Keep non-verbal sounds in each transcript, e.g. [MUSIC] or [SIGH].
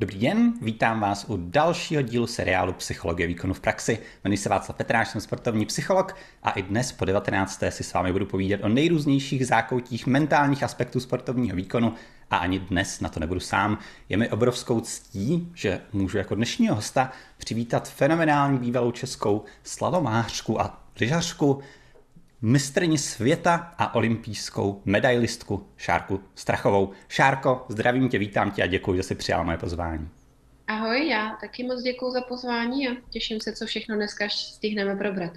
Dobrý den, vítám vás u dalšího dílu seriálu Psychologie výkonu v praxi. Jmenuji se Václav Petráš, jsem sportovní psycholog a i dnes po 19. si s vámi budu povídat o nejrůznějších zákoutích mentálních aspektů sportovního výkonu a ani dnes na to nebudu sám. Je mi obrovskou ctí, že můžu jako dnešního hosta přivítat fenomenální bývalou českou slalomářku a lyžařku, mistrni světa a olympijskou medailistku Šárku Strachovou. Šárko, zdravím tě, vítám tě a děkuji, že jsi přijal moje pozvání. Ahoj, já taky moc děkuji za pozvání a těším se, co všechno dneska stihneme probrat.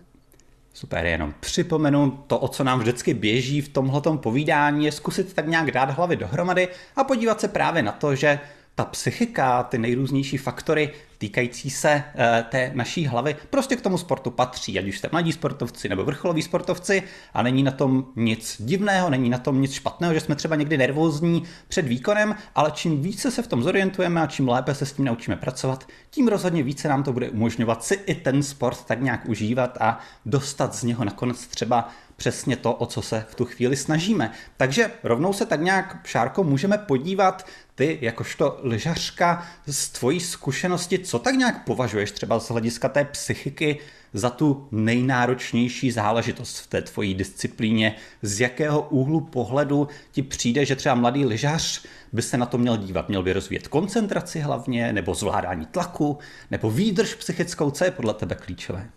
Super, jenom připomenu to, o co nám vždycky běží v tomhletom povídání, je zkusit tak nějak dát hlavy dohromady a podívat se právě na to, že ta psychika, ty nejrůznější faktory týkající se e, té naší hlavy prostě k tomu sportu patří, ať už jste mladí sportovci nebo vrcholoví sportovci a není na tom nic divného, není na tom nic špatného, že jsme třeba někdy nervózní před výkonem, ale čím více se v tom zorientujeme a čím lépe se s tím naučíme pracovat, tím rozhodně více nám to bude umožňovat si i ten sport tak nějak užívat a dostat z něho nakonec třeba přesně to, o co se v tu chvíli snažíme. Takže rovnou se tak nějak, Šárko, můžeme podívat ty, jakožto lyžařka, z tvojí zkušenosti, co tak nějak považuješ třeba z hlediska té psychiky za tu nejnáročnější záležitost v té tvojí disciplíně? Z jakého úhlu pohledu ti přijde, že třeba mladý lyžař by se na to měl dívat? Měl by rozvíjet koncentraci hlavně, nebo zvládání tlaku, nebo výdrž psychickou? Co je podle tebe klíčové?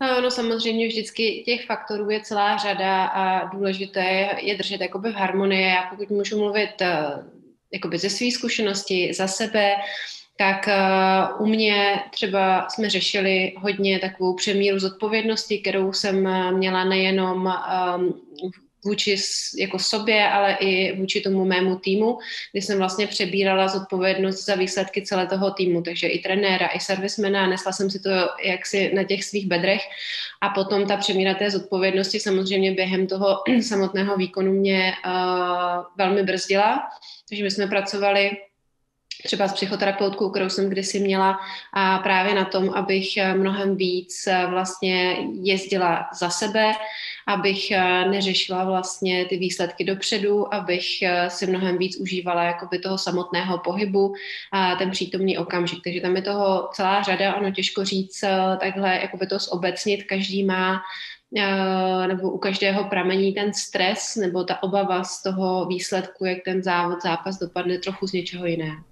No samozřejmě vždycky těch faktorů je celá řada a důležité je držet jakoby v harmonii. Já pokud můžu mluvit eh, jakoby ze své zkušenosti, za sebe, tak uh, u mě třeba jsme řešili hodně takovou přemíru zodpovědnosti, kterou jsem eh, měla nejenom um, vůči jako sobě, ale i vůči tomu mému týmu, kdy jsem vlastně přebírala zodpovědnost za výsledky celé toho týmu, takže i trenéra, i servismena, nesla jsem si to jaksi na těch svých bedrech. A potom ta přemíra té zodpovědnosti samozřejmě během toho [CLEARS THROAT] samotného výkonu mě uh, velmi brzdila, takže my jsme pracovali třeba s psychoterapeutkou, kterou jsem kdysi měla a právě na tom, abych eh, mnohem víc eh, vlastně jezdila za sebe, abych eh, neřešila vlastně ty výsledky dopředu, abych si mnohem víc užívala jakoby toho samotného pohybu a ten přítomný okamžik. Takže tam je toho celá řada, ono těžko říct takhle, jakoby to zobecnit, každý má nebo u každého pramení ten stres nebo ta obava z toho výsledku, jak ten závod, zápas dopadne trochu z něčeho jiného.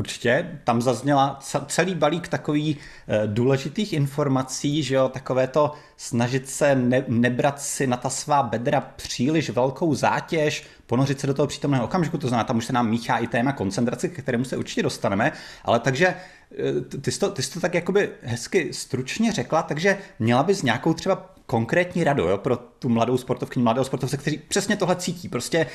Určitě, tam zazněla celý balík takových eh, důležitých informací, že jo, takové to snažit se ne, nebrat si na ta svá bedra příliš velkou zátěž, ponořit se do toho přítomného okamžiku, to znamená, tam už se nám míchá i téma koncentrace, ke kterému se určitě dostaneme, ale takže eh, ty jsi to, ty jsi to tak jakoby hezky stručně řekla, takže měla bys nějakou třeba konkrétní radu jo, pro tu mladou sportovkyni, mladého sportovce, kteří přesně tohle cítí. Prostě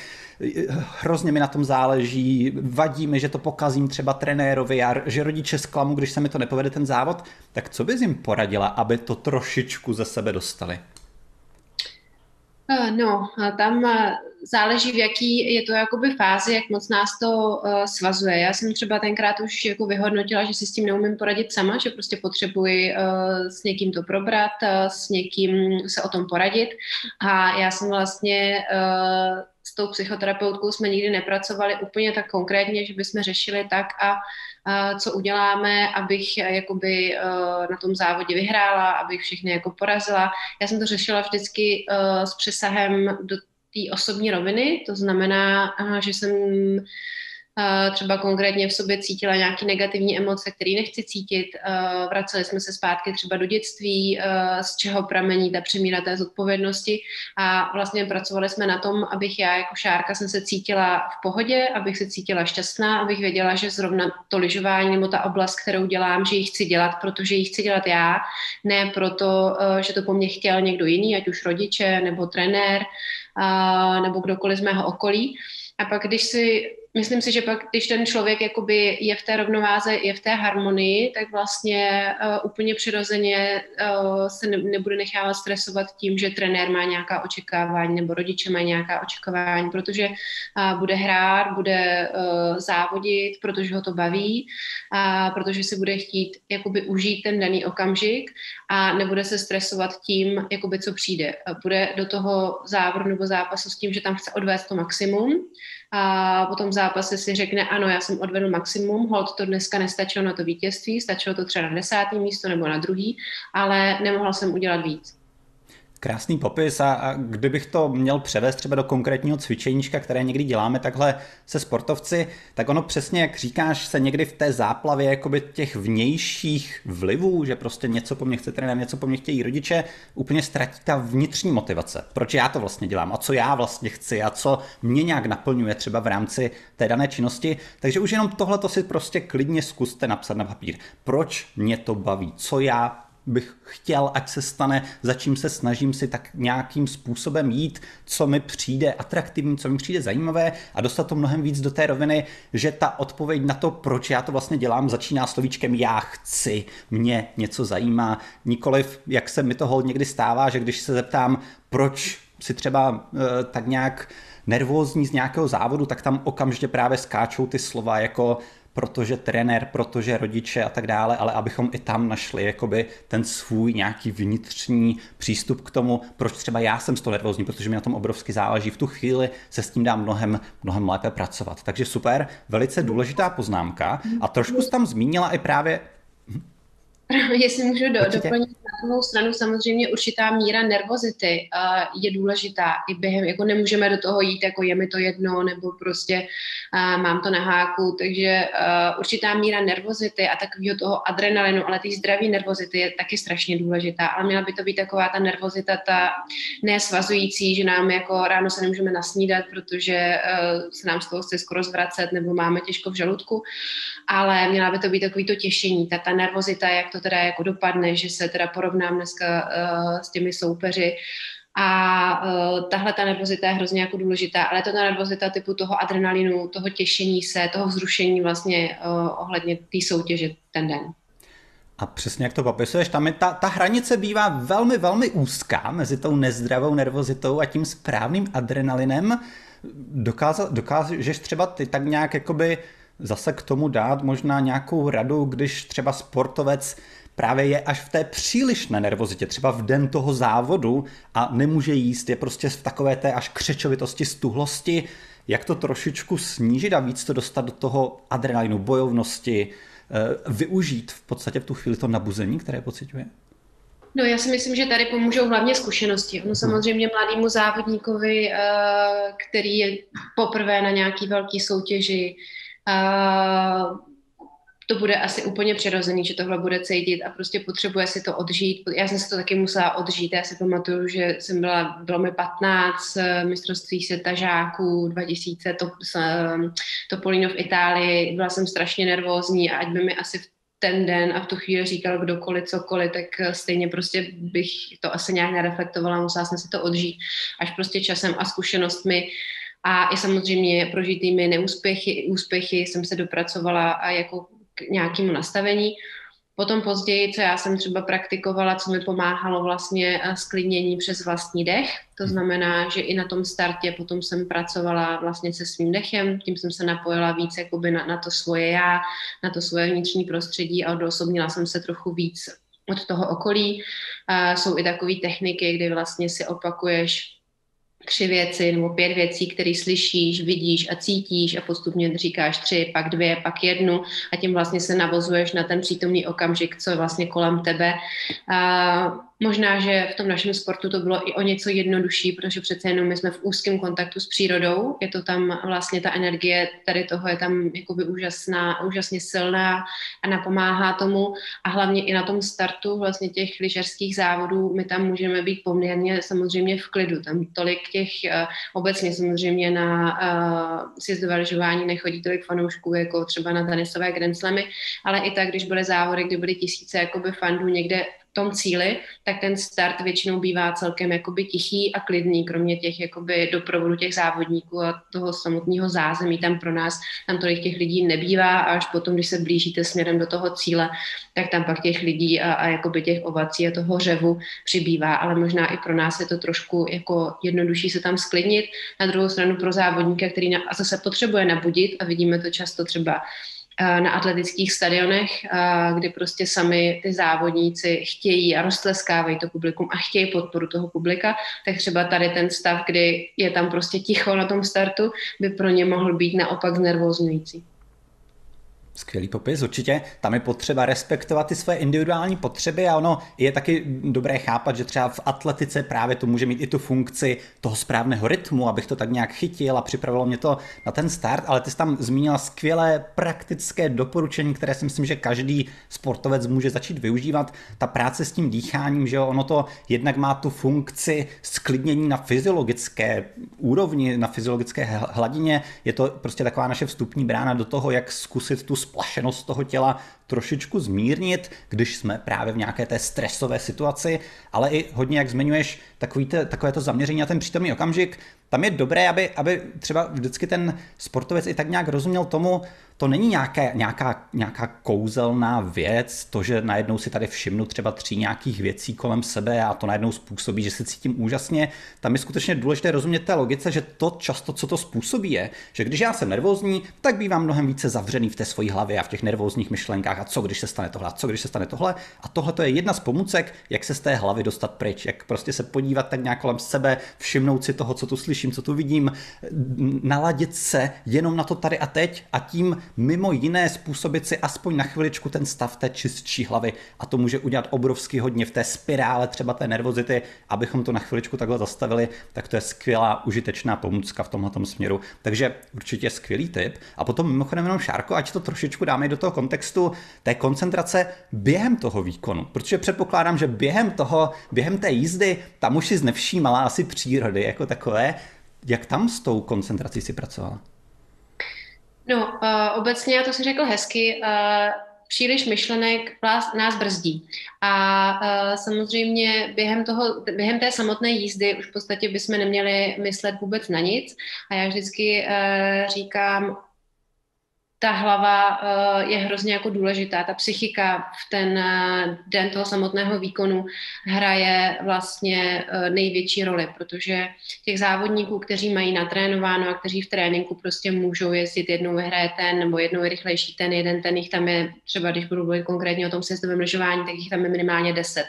eh, hrozně mi na tom záleží, vadí mi, že to pokazím třeba trenérovi a že rodiče zklamu, když se mi to nepovede ten závod, tak co bys jim poradila, aby to trošičku ze sebe dostali? Eh, no, tam eh, záleží, v jaký je to jakoby fázi, jak moc nás to uh, svazuje. Já jsem třeba tenkrát už jako vyhodnotila, že si s tím neumím poradit sama, že prostě potřebuji s někým to probrat, s někým se o tom poradit. A já jsem vlastně s tou psychoterapeutkou jsme nikdy nepracovali úplně tak konkrétně, že bychom řešili tak a co uděláme, abych jakoby na tom závodě vyhrála, abych všechny jako porazila. Já jsem to řešila vždycky s přesahem do té osobní roviny, to znamená, že jsem třeba konkrétně v sobě cítila nějaké negativní emoce, které nechci cítit. Vraceli jsme se zpátky třeba do dětství, z čeho pramení ta přemíra té zodpovědnosti a vlastně pracovali jsme na tom, abych já jako šárka jsem se cítila v pohodě, abych se cítila šťastná, abych věděla, že zrovna to lyžování nebo ta oblast, kterou dělám, že ji chci dělat, protože ji chci dělat já, ne proto, že to po mně chtěl někdo jiný, ať už rodiče nebo trenér, nebo kdokoliv z mého okolí. A pak, když si myslím si, že pak, když ten člověk jakoby je v té rovnováze, je v té harmonii, tak vlastně uh, úplně přirozeně uh, se ne, nebude nechávat stresovat tím, že trenér má nějaká očekávání nebo rodiče mají nějaká očekávání, protože uh, bude hrát, bude uh, závodit, protože ho to baví, a protože si bude chtít jakoby užít ten daný okamžik a nebude se stresovat tím, jakoby co přijde. Bude do toho závodu nebo zápasu s tím, že tam chce odvést to maximum a potom v zápase si řekne, ano, já jsem odvedl maximum, hold to dneska nestačilo na to vítězství, stačilo to třeba na desátý místo nebo na druhý, ale nemohla jsem udělat víc. Krásný popis a, a kdybych to měl převést třeba do konkrétního cvičeníčka, které někdy děláme takhle se sportovci, tak ono přesně, jak říkáš, se někdy v té záplavě jakoby těch vnějších vlivů, že prostě něco po mně chce trenér, něco po mně chtějí rodiče, úplně ztratí ta vnitřní motivace. Proč já to vlastně dělám a co já vlastně chci a co mě nějak naplňuje třeba v rámci té dané činnosti. Takže už jenom tohle to si prostě klidně zkuste napsat na papír. Proč mě to baví, co já bych chtěl, ať se stane, za čím se snažím si tak nějakým způsobem jít, co mi přijde atraktivní, co mi přijde zajímavé a dostat to mnohem víc do té roviny, že ta odpověď na to, proč já to vlastně dělám, začíná slovíčkem já chci, mě něco zajímá, nikoliv, jak se mi toho někdy stává, že když se zeptám, proč si třeba e, tak nějak nervózní z nějakého závodu, tak tam okamžitě právě skáčou ty slova jako protože trenér, protože rodiče a tak dále, ale abychom i tam našli jakoby ten svůj nějaký vnitřní přístup k tomu, proč třeba já jsem z toho nervózní, protože mi na tom obrovsky záleží. V tu chvíli se s tím dá mnohem, mnohem lépe pracovat. Takže super, velice důležitá poznámka. A trošku jsi tam zmínila i právě Jestli můžu do, doplnit druhou stranu, samozřejmě určitá míra nervozity uh, je důležitá. I během, jako nemůžeme do toho jít, jako je mi to jedno, nebo prostě uh, mám to na háku, takže uh, určitá míra nervozity a takového toho adrenalinu, ale té zdraví nervozity je taky strašně důležitá, ale měla by to být taková ta nervozita, ta nesvazující, že nám jako ráno se nemůžeme nasnídat, protože uh, se nám z toho chce skoro zvracet, nebo máme těžko v žaludku, ale měla by to být takový to těšení, ta, ta nervozita, jak to teda jako dopadne, že se teda porovnám dneska uh, s těmi soupeři. A uh, tahle ta nervozita je hrozně jako důležitá, ale to ta nervozita typu toho adrenalinu, toho těšení se, toho vzrušení vlastně uh, ohledně té soutěže ten den. A přesně jak to popisuješ, tam je ta, ta hranice bývá velmi, velmi úzká mezi tou nezdravou nervozitou a tím správným adrenalinem. Dokážeš třeba ty tak nějak jakoby zase k tomu dát možná nějakou radu, když třeba sportovec právě je až v té přílišné nervozitě, třeba v den toho závodu a nemůže jíst, je prostě v takové té až křečovitosti, stuhlosti, jak to trošičku snížit a víc to dostat do toho adrenalinu, bojovnosti, eh, využít v podstatě v tu chvíli to nabuzení, které pociťuje? No já si myslím, že tady pomůžou hlavně zkušenosti. Ono samozřejmě mladému závodníkovi, eh, který je poprvé na nějaký velký soutěži, to bude asi úplně přirozený, že tohle bude cítit a prostě potřebuje si to odžít. Já jsem si to taky musela odžít. Já si pamatuju, že jsem byla, bylo mi 15 eh, mistrovství světa žáků, 2000 to, Topolino v Itálii. Byla jsem strašně nervózní a ať by mi asi v ten den a v tu chvíli říkal kdokoliv, cokoliv, tak eh, stejně prostě bych to asi nějak nereflektovala, musela jsem si to odžít. Až prostě časem a zkušenostmi a i samozřejmě prožitými neúspěchy, úspěchy jsem se dopracovala a jako k nějakému nastavení. Potom později, co já jsem třeba praktikovala, co mi pomáhalo vlastně eh, sklidnění přes vlastní dech. To znamená, že i na tom startě potom jsem pracovala vlastně se svým dechem, tím jsem se napojila víc jakoby na, na to svoje já, na to svoje vnitřní prostředí a odosobnila jsem se trochu víc od toho okolí. Uh, jsou i takové techniky, kdy vlastně si opakuješ tři věci nebo pět věcí, které slyšíš, vidíš a cítíš a postupně říkáš tři, pak dvě, pak jednu a tím vlastně se navozuješ na ten přítomný okamžik, co je vlastně kolem tebe. A Možná, že v tom našem sportu to bylo i o něco jednodušší, protože přece jenom my jsme v úzkém kontaktu s přírodou, je to tam vlastně ta energie tady toho je tam jakoby úžasná, úžasně silná a napomáhá tomu. A hlavně i na tom startu vlastně těch lyžařských závodů my tam můžeme být poměrně samozřejmě v klidu, tam tolik těch uh, obecně samozřejmě na uh, sjezdové lyžování nechodí tolik fanoušků jako třeba na tenisové Grand Slamy, ale i tak, když byly závody, kdy byly tisíce jakoby fandů někde tom cíli, tak ten start většinou bývá celkem jakoby tichý a klidný, kromě těch jakoby doprovodu těch závodníků a toho samotného zázemí tam pro nás, tam tolik těch lidí nebývá a až potom, když se blížíte směrem do toho cíle, tak tam pak těch lidí a, a jakoby těch ovací a toho řevu přibývá, ale možná i pro nás je to trošku jako jednodušší se tam sklidnit. Na druhou stranu pro závodníka, který na, a zase potřebuje nabudit a vidíme to často třeba na atletických stadionech, eh, kdy prostě sami ty závodníci chtějí a roztleskávají to publikum a chtějí podporu toho publika, tak třeba tady ten stav, kdy je tam prostě ticho na tom startu, by pro ně mohl být naopak znervozňující. Skvělý popis, určitě. Tam je potřeba respektovat ty své individuální potřeby a ono je taky dobré chápat, že třeba v atletice právě to může mít i tu funkci toho správného rytmu, abych to tak nějak chytil a připravilo mě to na ten start, ale ty jsi tam zmínila skvělé praktické doporučení, které si myslím, že každý sportovec může začít využívat. Ta práce s tím dýcháním, že ono to jednak má tu funkci sklidnění na fyziologické úrovni, na fyziologické hladině. Je to prostě taková naše vstupní brána do toho, jak zkusit tu splašenost toho těla trošičku zmírnit, když jsme právě v nějaké té stresové situaci, ale i hodně, jak zmiňuješ, takové to zaměření na ten přítomný okamžik, tam je dobré, aby, aby třeba vždycky ten sportovec i tak nějak rozuměl tomu, to není nějaké, nějaká, nějaká kouzelná věc, to, že najednou si tady všimnu třeba tří nějakých věcí kolem sebe a to najednou způsobí, že se cítím úžasně. Tam je skutečně důležité rozumět té logice, že to často, co to způsobí, je, že když já jsem nervózní, tak bývám mnohem více zavřený v té své hlavě a v těch nervózních myšlenkách. A co když se stane tohle, a co když se stane tohle. A tohle to je jedna z pomůcek, jak se z té hlavy dostat pryč, jak prostě se podívat tak nějak kolem sebe, všimnout si toho, co tu slyším, co tu vidím, naladit se jenom na to tady a teď a tím mimo jiné způsobit si aspoň na chviličku ten stav té čistší hlavy a to může udělat obrovsky hodně v té spirále třeba té nervozity, abychom to na chviličku takhle zastavili, tak to je skvělá užitečná pomůcka v tomhle směru. Takže určitě skvělý tip. A potom mimochodem jenom Šárko, ať to trošičku dáme do toho kontextu té koncentrace během toho výkonu, protože předpokládám, že během toho, během té jízdy, tam už si znevšímala asi přírody jako takové, jak tam s tou koncentrací si pracovala? No, uh, obecně, a to si řekl hezky, uh, příliš myšlenek nás, nás brzdí. A uh, samozřejmě během, toho, během té samotné jízdy už v podstatě bychom neměli myslet vůbec na nic. A já vždycky uh, říkám, ta hlava uh, je hrozně jako důležitá. Ta psychika v ten uh, den toho samotného výkonu hraje vlastně uh, největší roli, protože těch závodníků, kteří mají natrénováno a kteří v tréninku prostě můžou jezdit, jednou vyhraje ten nebo jednou je rychlejší ten, jeden ten, jich tam je, třeba když budu mluvit konkrétně o tom sjezdovém lyžování, tak jich tam je minimálně deset.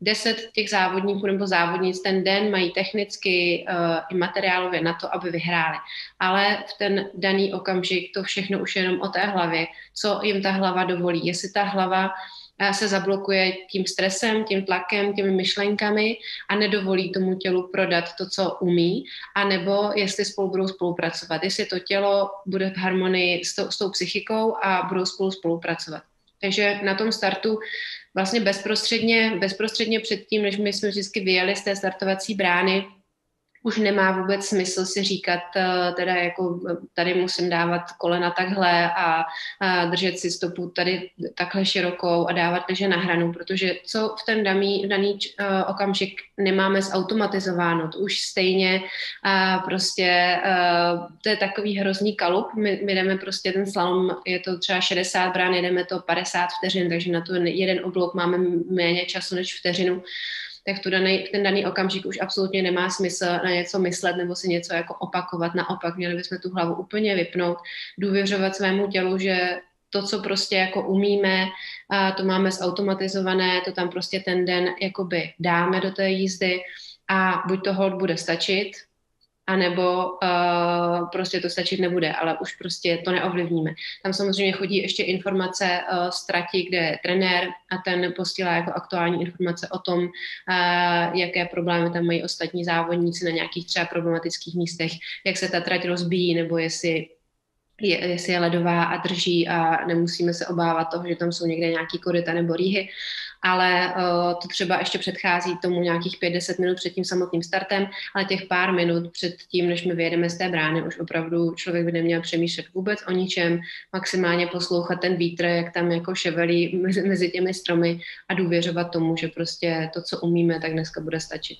Deset těch závodníků nebo závodnic ten den mají technicky i materiálově na to, aby vyhráli. Ale v ten daný okamžik to všechno už je jenom o té hlavě, co jim ta hlava dovolí. Jestli ta hlava eh, se zablokuje tím stresem, tím tlakem, těmi myšlenkami a nedovolí tomu tělu prodat to, co umí, anebo jestli spolu budou spolupracovat. Jestli to tělo bude v harmonii s, to, s tou psychikou a budou spolu spolupracovat. Takže na tom startu vlastně bezprostředně, bezprostředně před tím, než my jsme vždycky vyjeli z té startovací brány, už nemá vůbec smysl si říkat, eh, teda jako eh, tady musím dávat kolena takhle a, a držet si stopu tady takhle širokou a dávat leže na hranu, protože co v ten daný, daný uh, okamžik nemáme zautomatizováno, to už stejně uh, prostě uh, to je takový hrozný kalup, my, my jdeme prostě ten slalom, je to třeba 60 brán, jedeme to 50 vteřin, takže na to jeden oblok máme méně času než vteřinu tak v, tu daný, v ten daný okamžik už absolutně nemá smysl na něco myslet nebo si něco jako opakovat. Naopak, měli bychom tu hlavu úplně vypnout, důvěřovat svému tělu, že to, co prostě jako umíme, a to máme zautomatizované, to tam prostě ten den jakoby dáme do té jízdy a buď to hold bude stačit, anebo uh, prostě to stačit nebude, ale už prostě to neovlivníme. Tam samozřejmě chodí ještě informace uh, z trati, kde je trenér a ten posílá jako aktuální informace o tom, uh, jaké problémy tam mají ostatní závodníci na nějakých třeba problematických místech, jak se ta trať rozbíjí, nebo jestli je, jestli je ledová a drží a nemusíme se obávat toho, že tam jsou někde nějaký koryta nebo rýhy ale uh, to třeba ještě předchází tomu nějakých 5-10 minut před tím samotným startem, ale těch pár minut před tím, než my vyjedeme z té brány, už opravdu člověk by neměl přemýšlet vůbec o ničem, maximálně poslouchat ten vítr, jak tam jako ševelí [LAUGHS] mezi, těmi stromy a důvěřovat tomu, že prostě to, co umíme, tak dneska bude stačit.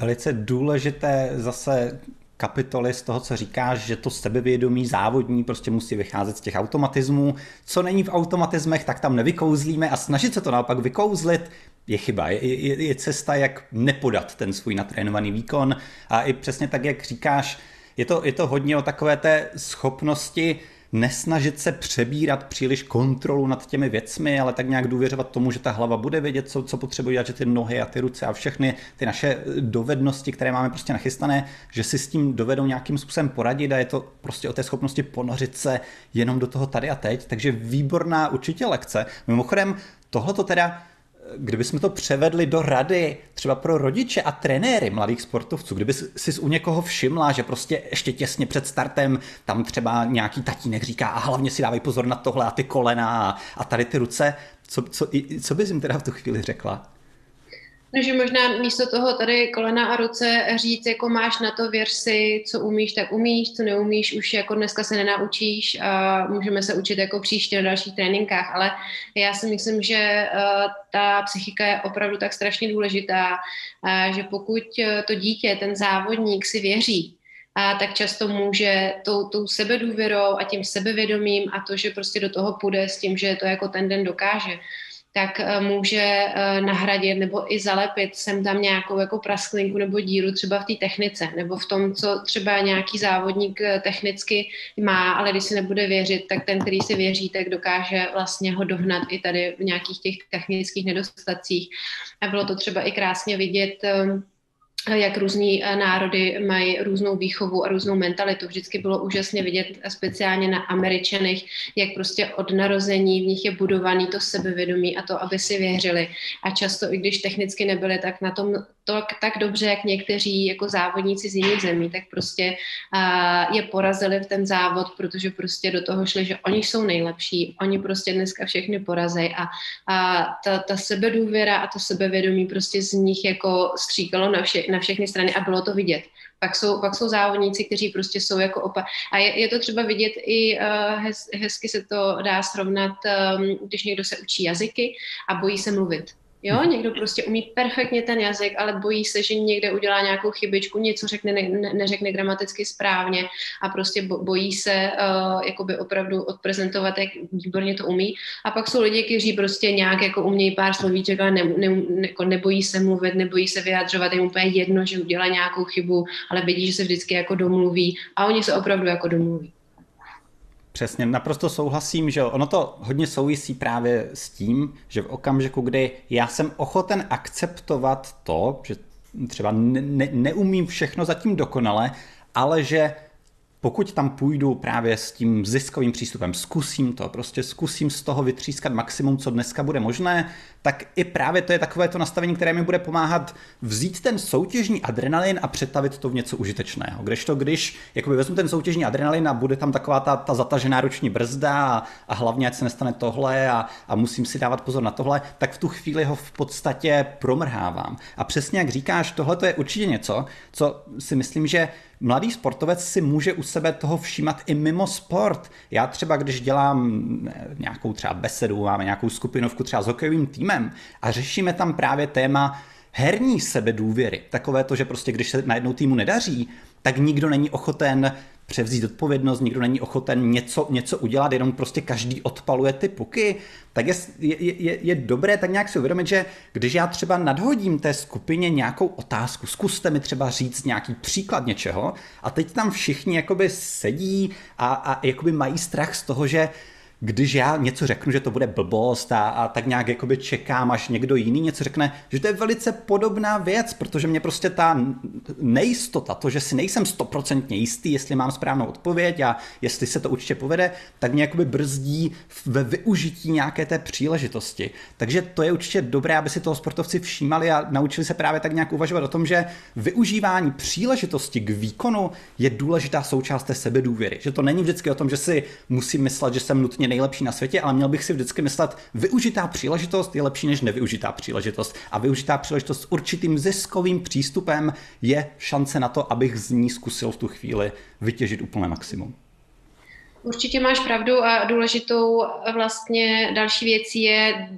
Velice důležité zase kapitoly z toho, co říkáš, že to sebevědomí závodní prostě musí vycházet z těch automatismů. Co není v automatismech, tak tam nevykouzlíme a snažit se to naopak vykouzlit je chyba. Je, je, je cesta, jak nepodat ten svůj natrénovaný výkon a i přesně tak, jak říkáš, je to, je to hodně o takové té schopnosti nesnažit se přebírat příliš kontrolu nad těmi věcmi, ale tak nějak důvěřovat tomu, že ta hlava bude vědět, co, co potřebuje dělat, že ty nohy a ty ruce a všechny ty naše dovednosti, které máme prostě nachystané, že si s tím dovedou nějakým způsobem poradit a je to prostě o té schopnosti ponořit se jenom do toho tady a teď. Takže výborná určitě lekce. Mimochodem, tohle to teda kdybychom to převedli do rady třeba pro rodiče a trenéry mladých sportovců, kdyby si u někoho všimla, že prostě ještě těsně před startem tam třeba nějaký tatínek říká a hlavně si dávej pozor na tohle a ty kolena a, tady ty ruce, co, co, co bys jim teda v tu chvíli řekla? No, že možná místo toho tady kolena a ruce říct, jako máš na to, věř si, co umíš, tak umíš, co neumíš, už jako dneska se nenaučíš a můžeme se učit jako příště na dalších tréninkách, ale já si myslím, že uh, ta psychika je opravdu tak strašně důležitá, uh, že pokud uh, to dítě, ten závodník si věří, a tak často může tou, tou sebedůvěrou a tím sebevědomím a to, že prostě do toho půjde s tím, že to jako ten den dokáže, tak eh, může eh, nahradit nebo i zalepit sem tam nějakou jako prasklinku nebo díru třeba v té technice nebo v tom, co třeba nějaký závodník eh, technicky má, ale když si nebude věřit, tak ten, který si věří, tak dokáže vlastně ho dohnat i tady v nějakých těch technických nedostatcích. A bylo to třeba i krásně vidět jak různí eh, národy mají různou výchovu a různou mentalitu. Vždycky bylo úžasně vidět, speciálně na Američanech, jak prostě od narození v nich je budovaný to sebevědomí a to, aby si věřili. A často, i když technicky nebyli tak na tom to tak dobře, jak někteří jako závodníci z jiných zemí, tak prostě uh, je porazili v ten závod, protože prostě do toho šli, že oni jsou nejlepší, oni prostě dneska všechny porazej a, a ta, ta sebedůvěra a to sebevědomí prostě z nich jako stříkalo na, vše, na všechny strany a bylo to vidět. Pak jsou, pak jsou závodníci, kteří prostě jsou jako opa. A je, je to třeba vidět i uh, hez, hezky se to dá srovnat, um, když někdo se učí jazyky a bojí se mluvit Jo, někdo prostě umí perfektně ten jazyk, ale bojí se, že někde udělá nějakou chybičku, něco řekne, ne, neřekne gramaticky správně a prostě bojí se uh, jakoby opravdu odprezentovat, jak výborně to umí. A pak jsou lidi, kteří prostě nějak jako umějí pár slovíček, ale ne, ne, ne, jako nebojí se mluvit, nebojí se vyjadřovat, je úplně jedno, že udělá nějakou chybu, ale vidí, že se vždycky jako domluví a oni se opravdu jako domluví. Přesně, naprosto souhlasím, že ono to hodně souvisí právě s tím, že v okamžiku, kdy já jsem ochoten akceptovat to, že třeba ne, ne, neumím všechno zatím dokonale, ale že pokud tam půjdu právě s tím ziskovým přístupem, zkusím to, prostě zkusím z toho vytřískat maximum, co dneska bude možné, tak i právě to je takové to nastavení, které mi bude pomáhat vzít ten soutěžní adrenalin a přetavit to v něco užitečného. Když to, když jakoby vezmu ten soutěžní adrenalin a bude tam taková ta, ta zatažená ruční brzda a, a hlavně, ať se nestane tohle a, a musím si dávat pozor na tohle, tak v tu chvíli ho v podstatě promrhávám. A přesně jak říkáš, tohle to je určitě něco, co si myslím, že mladý sportovec si může u sebe toho všímat i mimo sport. Já třeba, když dělám nějakou třeba besedu, máme nějakou skupinovku třeba s hokejovým týmem a řešíme tam právě téma herní sebedůvěry. Takové to, že prostě když se najednou týmu nedaří, tak nikdo není ochoten převzít odpovědnost, nikdo není ochoten něco, něco udělat, jenom prostě každý odpaluje ty puky, tak je, je, je, je dobré tak nějak si uvědomit, že když já třeba nadhodím té skupině nějakou otázku, zkuste mi třeba říct nějaký příklad něčeho a teď tam všichni jakoby sedí a, a jakoby mají strach z toho, že když já něco řeknu, že to bude blbost a, a tak nějak jakoby čekám, až někdo jiný něco řekne, že to je velice podobná věc, protože mě prostě ta nejistota, to, že si nejsem stoprocentně jistý, jestli mám správnou odpověď a jestli se to určitě povede, tak mě jakoby brzdí ve využití nějaké té příležitosti. Takže to je určitě dobré, aby si toho sportovci všímali a naučili se právě tak nějak uvažovat o tom, že využívání příležitosti k výkonu je důležitá součást té sebedůvěry. Že to není vždycky o tom, že si musím myslet, že jsem nutně nejlepší na světě, ale měl bych si vždycky myslet, využitá příležitost je lepší než nevyužitá příležitost. A využitá příležitost s určitým ziskovým přístupem je šance na to, abych z ní zkusil v tu chvíli vytěžit úplné maximum. Určitě máš pravdu a důležitou vlastně další věcí je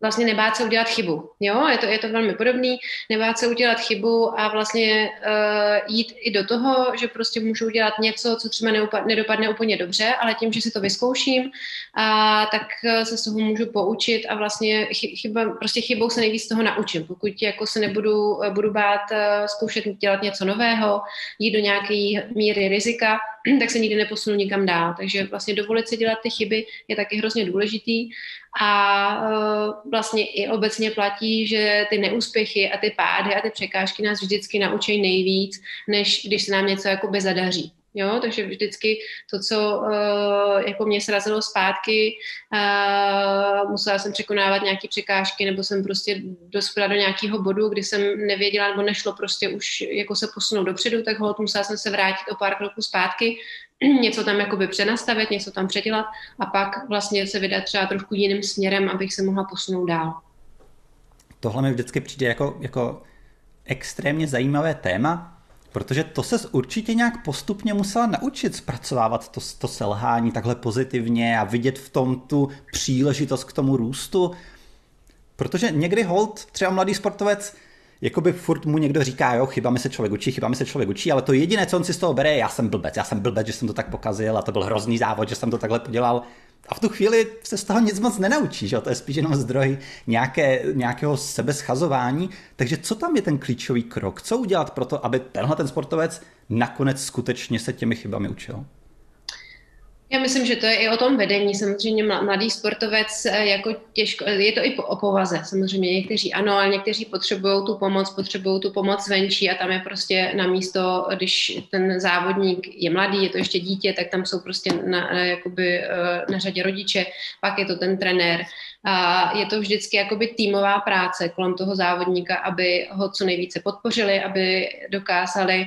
vlastně nebát se udělat chybu. Jo, je to, je to velmi podobný, nebát se udělat chybu a vlastně uh, jít i do toho, že prostě můžu udělat něco, co třeba neupa- nedopadne úplně dobře, ale tím, že si to vyzkouším, a tak eh, se z toho můžu poučit a vlastně chyba, prostě chybou se nejvíc z toho naučím. Pokud jako se nebudu budu bát uh, zkoušet dělat něco nového, jít do nějaké míry rizika, [CLEARS THROAT] tak se nikdy neposunu nikam dál. Takže vlastně dovolit si dělat ty chyby je taky hrozně důležitý a uh, vlastně i obecně platí, že ty neúspěchy a ty pády a ty překážky nás vždycky naučí nejvíc, než když se nám něco jakoby zadaří. Jo, takže vždycky to, co uh, jako mě srazilo zpátky, uh, musela jsem překonávat nějaké překážky, nebo jsem prostě dospěla do nějakého bodu, kdy jsem nevěděla, nebo nešlo prostě už jako se posunout dopředu, tak hold musela jsem se vrátit o pár kroků zpátky, [CLEARS THROAT] něco tam jakoby přenastavit, něco tam předělat a pak vlastně se vydat třeba trošku jiným směrem, abych se mohla posunout dál. Tohle mi vždycky přijde jako, jako extrémně zajímavé téma, Protože to se určitě nějak postupně musela naučit zpracovávat to, to selhání takhle pozitivně a vidět v tom tu příležitost k tomu růstu. Protože někdy hold, třeba mladý sportovec, jakoby furt mu někdo říká, jo, chyba mi se člověk učí, chyba mi se člověk učí, ale to jediné, co on si z toho bere, já jsem blbec, já jsem blbec, že jsem to tak pokazil a to byl hrozný závod, že jsem to takhle podělal. A v tu chvíli se z toho nic moc nenaučí, že? to je spíš jenom zdroj nějaké, nějakého sebeschazování. Takže co tam je ten klíčový krok? Co udělat pro to, aby tenhle ten sportovec nakonec skutečně se těmi chybami učil? Já myslím, že to je i o tom vedení. Samozřejmě mladý sportovec eh, jako těžko, je to i o povaze. Samozřejmě někteří ano, ale někteří potřebují tu pomoc, potřebují tu pomoc zvenčí a tam je prostě na místo, když ten závodník je mladý, je to ještě dítě, tak tam jsou prostě na, jakoby, eh, na řadě rodiče, pak je to ten trenér. A je to vždycky jakoby týmová práce kolem toho závodníka, aby ho co nejvíce podpořili, aby dokázali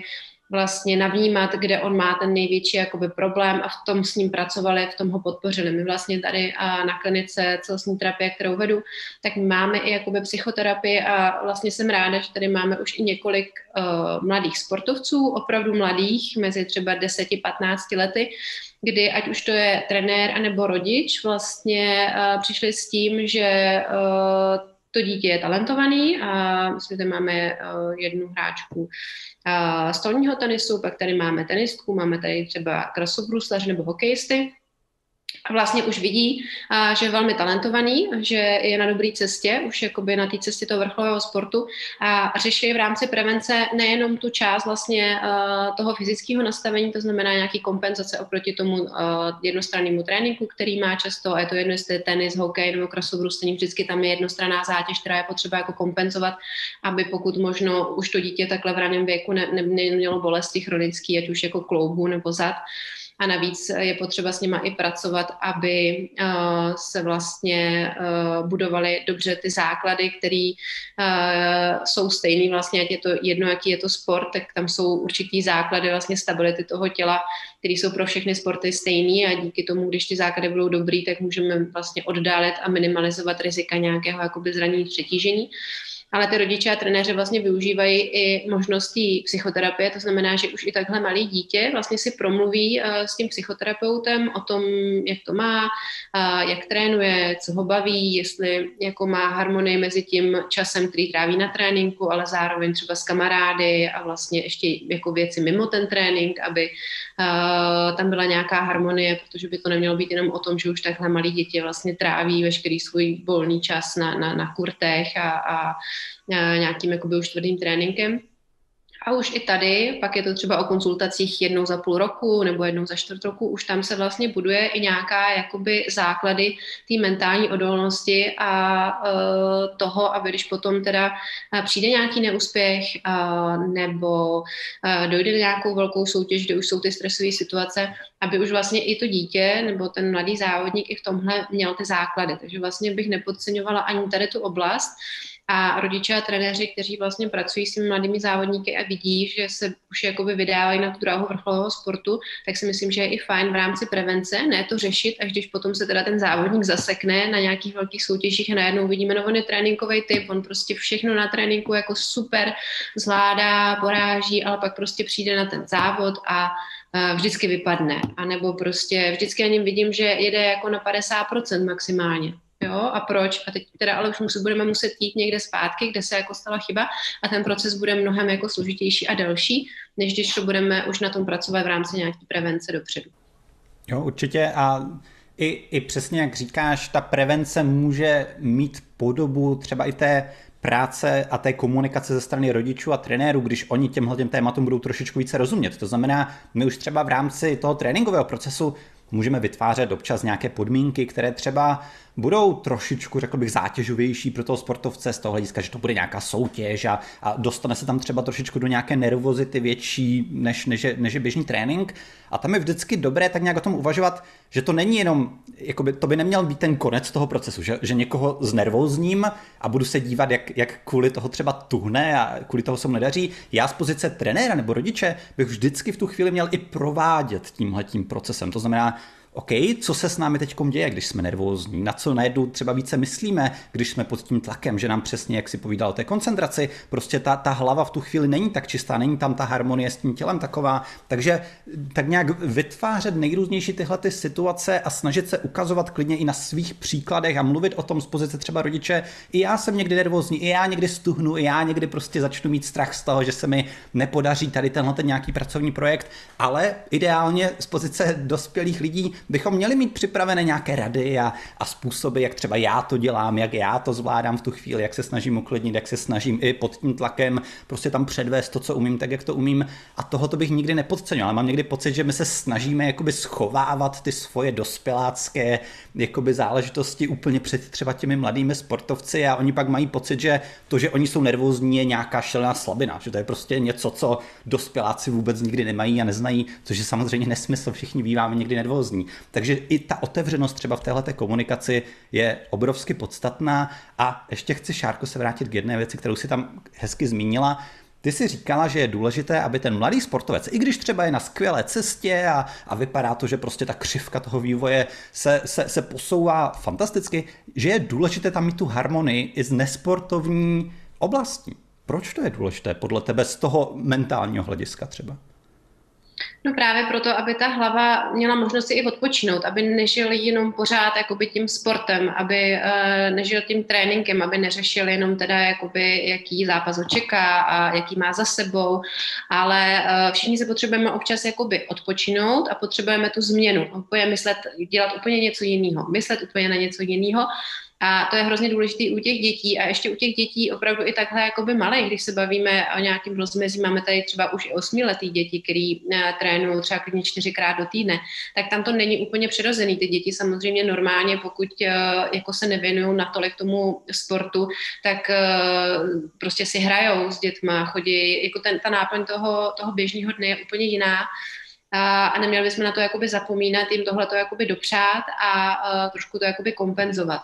vlastně navnímat, kde on má ten největší jakoby problém a v tom s ním pracovali, v tom ho podpořili. My vlastně tady a na klinice celostní terapie, kterou vedu, tak máme i jakoby psychoterapii a vlastně jsem ráda, že tady máme už i několik uh, mladých sportovců, opravdu mladých, mezi třeba 10-15 lety, kdy ať už to je trenér anebo rodič, vlastně uh, přišli s tím, že uh, to dítě je talentovaný a myslím, že máme uh, jednu hráčku uh, stolního tenisu, pak tady máme tenistku, máme tady třeba krasobruslaře nebo hokejisty vlastně už vidí, že je velmi talentovaný, že je na dobré cestě, už jakoby na té cestě toho vrcholového sportu a řeší v rámci prevence nejenom tu část vlastně toho fyzického nastavení, to znamená nějaký kompenzace oproti tomu jednostrannému tréninku, který má často, a je to jedno, jestli tenis, hokej nebo krasobrůstení, vždycky tam je jednostranná zátěž, která je potřeba jako kompenzovat, aby pokud možno už to dítě takhle v raném věku ne, ne, nemělo bolesti chronické, ať už jako kloubu nebo zad a navíc je potřeba s nima i pracovat, aby uh, se vlastně uh, budovaly dobře ty základy, které jsou stejný vlastně, ať je to jedno, jaký je to sport, tak tam jsou určitý základy vlastně stability toho těla, které jsou pro všechny sporty stejný a díky tomu, když ty základy budou dobrý, tak můžeme vlastně oddálit a minimalizovat rizika nějakého jakoby zranění přetížení. Ale ty rodiče a trenéři vlastně využívají i možností psychoterapie, to znamená, že už i takhle malý dítě vlastně si promluví uh, s tím psychoterapeutem o tom, jak to má, uh, jak trénuje, co ho baví, jestli jako má harmonii mezi tím časem, který tráví na tréninku, ale zároveň třeba s kamarády a vlastně ještě jako věci mimo ten trénink, aby uh, tam byla nějaká harmonie, protože by to nemělo být jenom o tom, že už takhle malý děti vlastně tráví veškerý svůj volný čas na, na, na kurtech a, a nějakým jakoby už tvrdým tréninkem. A už i tady, pak je to třeba o konzultacích jednou za půl roku nebo jednou za čtvrt roku, už tam se vlastně buduje i nějaká jakoby základy té mentální odolnosti a uh, toho, aby když potom teda uh, přijde nějaký neúspěch nebo dojde nějakou velkou soutěž, kde už jsou ty stresové situace, aby už vlastně i to dítě nebo ten mladý závodník i v tomhle měl ty základy. Takže vlastně bych nepodceňovala ani tady tu oblast, a rodiče a trenéři, kteří vlastně pracují s těmi mladými závodníky a vidí, že se už jakoby vydávají na tu dráhu vrcholového sportu, tak si myslím, že je i fajn v rámci prevence, ne to řešit, až když potom se teda ten závodník zasekne na nějakých velkých soutěžích a najednou vidíme, no on je tréninkový typ, on prostě všechno na tréninku jako super zvládá, poráží, ale pak prostě přijde na ten závod a vždycky vypadne. A nebo prostě vždycky na něm vidím, že jede jako na 50% maximálně. Jo, a proč? A teď teda ale už muset, budeme muset jít někde zpátky, kde se jako stala chyba a ten proces bude mnohem jako složitější a delší, než když to budeme už na tom pracovat v rámci nějaké prevence dopředu. Jo, určitě a i, i přesně jak říkáš, ta prevence může mít podobu třeba i té práce a té komunikace ze strany rodičů a trenérů, když oni těmhle těm tématům budou trošičku více rozumět. To znamená, my už třeba v rámci toho tréninkového procesu můžeme vytvářet občas nějaké podmínky, které třeba budou trošičku, řekl bych, zátěžovější pro toho sportovce z toho hlediska, že to bude nějaká soutěž a, a dostane se tam třeba trošičku do nějaké nervozity větší, než, než, je, než je běžný trénink. A tam je vždycky dobré tak nějak o tom uvažovat, že to není jenom, jakoby, to by neměl být ten konec toho procesu, že, že někoho znervózním a budu se dívat, jak, jak kvůli toho třeba tuhne a kvůli toho se mu nedaří. Já z pozice trenéra nebo rodiče bych vždycky v tu chvíli měl i provádět tímhletím procesem. To znamená, OK, co se s námi teď děje, když jsme nervózní, na co najednou třeba více myslíme, když jsme pod tím tlakem, že nám přesně, jak si povídal té koncentraci, prostě ta, ta hlava v tu chvíli není tak čistá, není tam ta harmonie s tím tělem taková, takže tak nějak vytvářet nejrůznější tyhle ty situace a snažit se ukazovat klidně i na svých příkladech a mluvit o tom z pozice třeba rodiče, i já jsem někdy nervózní, i já někdy stuhnu, i já někdy prostě začnu mít strach z toho, že se mi nepodaří tady tenhle ten nějaký pracovní projekt, ale ideálně z pozice dospělých lidí bychom měli mít připravené nějaké rady a, a způsoby, jak třeba já to dělám, jak já to zvládám v tu chvíli, jak se snažím uklidnit, jak se snažím i pod tím tlakem prostě tam předvést to, co umím, tak jak to umím. A tohoto bych nikdy nepodceňoval. Mám někdy pocit, že my se snažíme jakoby schovávat ty svoje dospělácké jakoby záležitosti úplně před třeba těmi mladými sportovci a oni pak mají pocit, že to, že oni jsou nervózní, je nějaká šelená slabina, že to je prostě něco, co dospěláci vůbec nikdy nemají a neznají, což je samozřejmě nesmysl, všichni býváme někdy nervózní. Takže i ta otevřenost třeba v téhle komunikaci je obrovsky podstatná. A ještě chci, Šárko, se vrátit k jedné věci, kterou si tam hezky zmínila. Ty si říkala, že je důležité, aby ten mladý sportovec, i když třeba je na skvělé cestě a, a vypadá to, že prostě ta křivka toho vývoje se, se, se posouvá fantasticky, že je důležité tam mít tu harmonii i z nesportovní oblasti. Proč to je důležité podle tebe z toho mentálního hlediska třeba? No právě proto, aby ta hlava měla možnost si i odpočinout, aby nežil jenom pořád jakoby tím sportem, aby uh, nežil tím tréninkem, aby neřešil jenom teda jakoby, jaký zápas očeká a jaký má za sebou, ale uh, všichni se potřebujeme občas jakoby odpočinout a potřebujeme tu změnu, myslet, dělat úplně něco jiného, myslet úplně na něco jiného a to je hrozně důležité u těch dětí a ještě u těch dětí opravdu i takhle jakoby malé, když se bavíme o nějakém rozmezí, máme tady třeba už i osmiletý děti, který uh, trénují třeba klidně čtyřikrát do týdne, tak tam to není úplně přirozený. Ty děti samozřejmě normálně, pokud uh, jako se nevěnují natolik tomu sportu, tak uh, prostě si hrajou s dětma, chodí, jako ten, ta náplň toho, toho běžného dne je úplně jiná a, a neměli bychom na to jakoby zapomínat, jim tohle to jakoby dopřát a uh, trošku to jakoby kompenzovat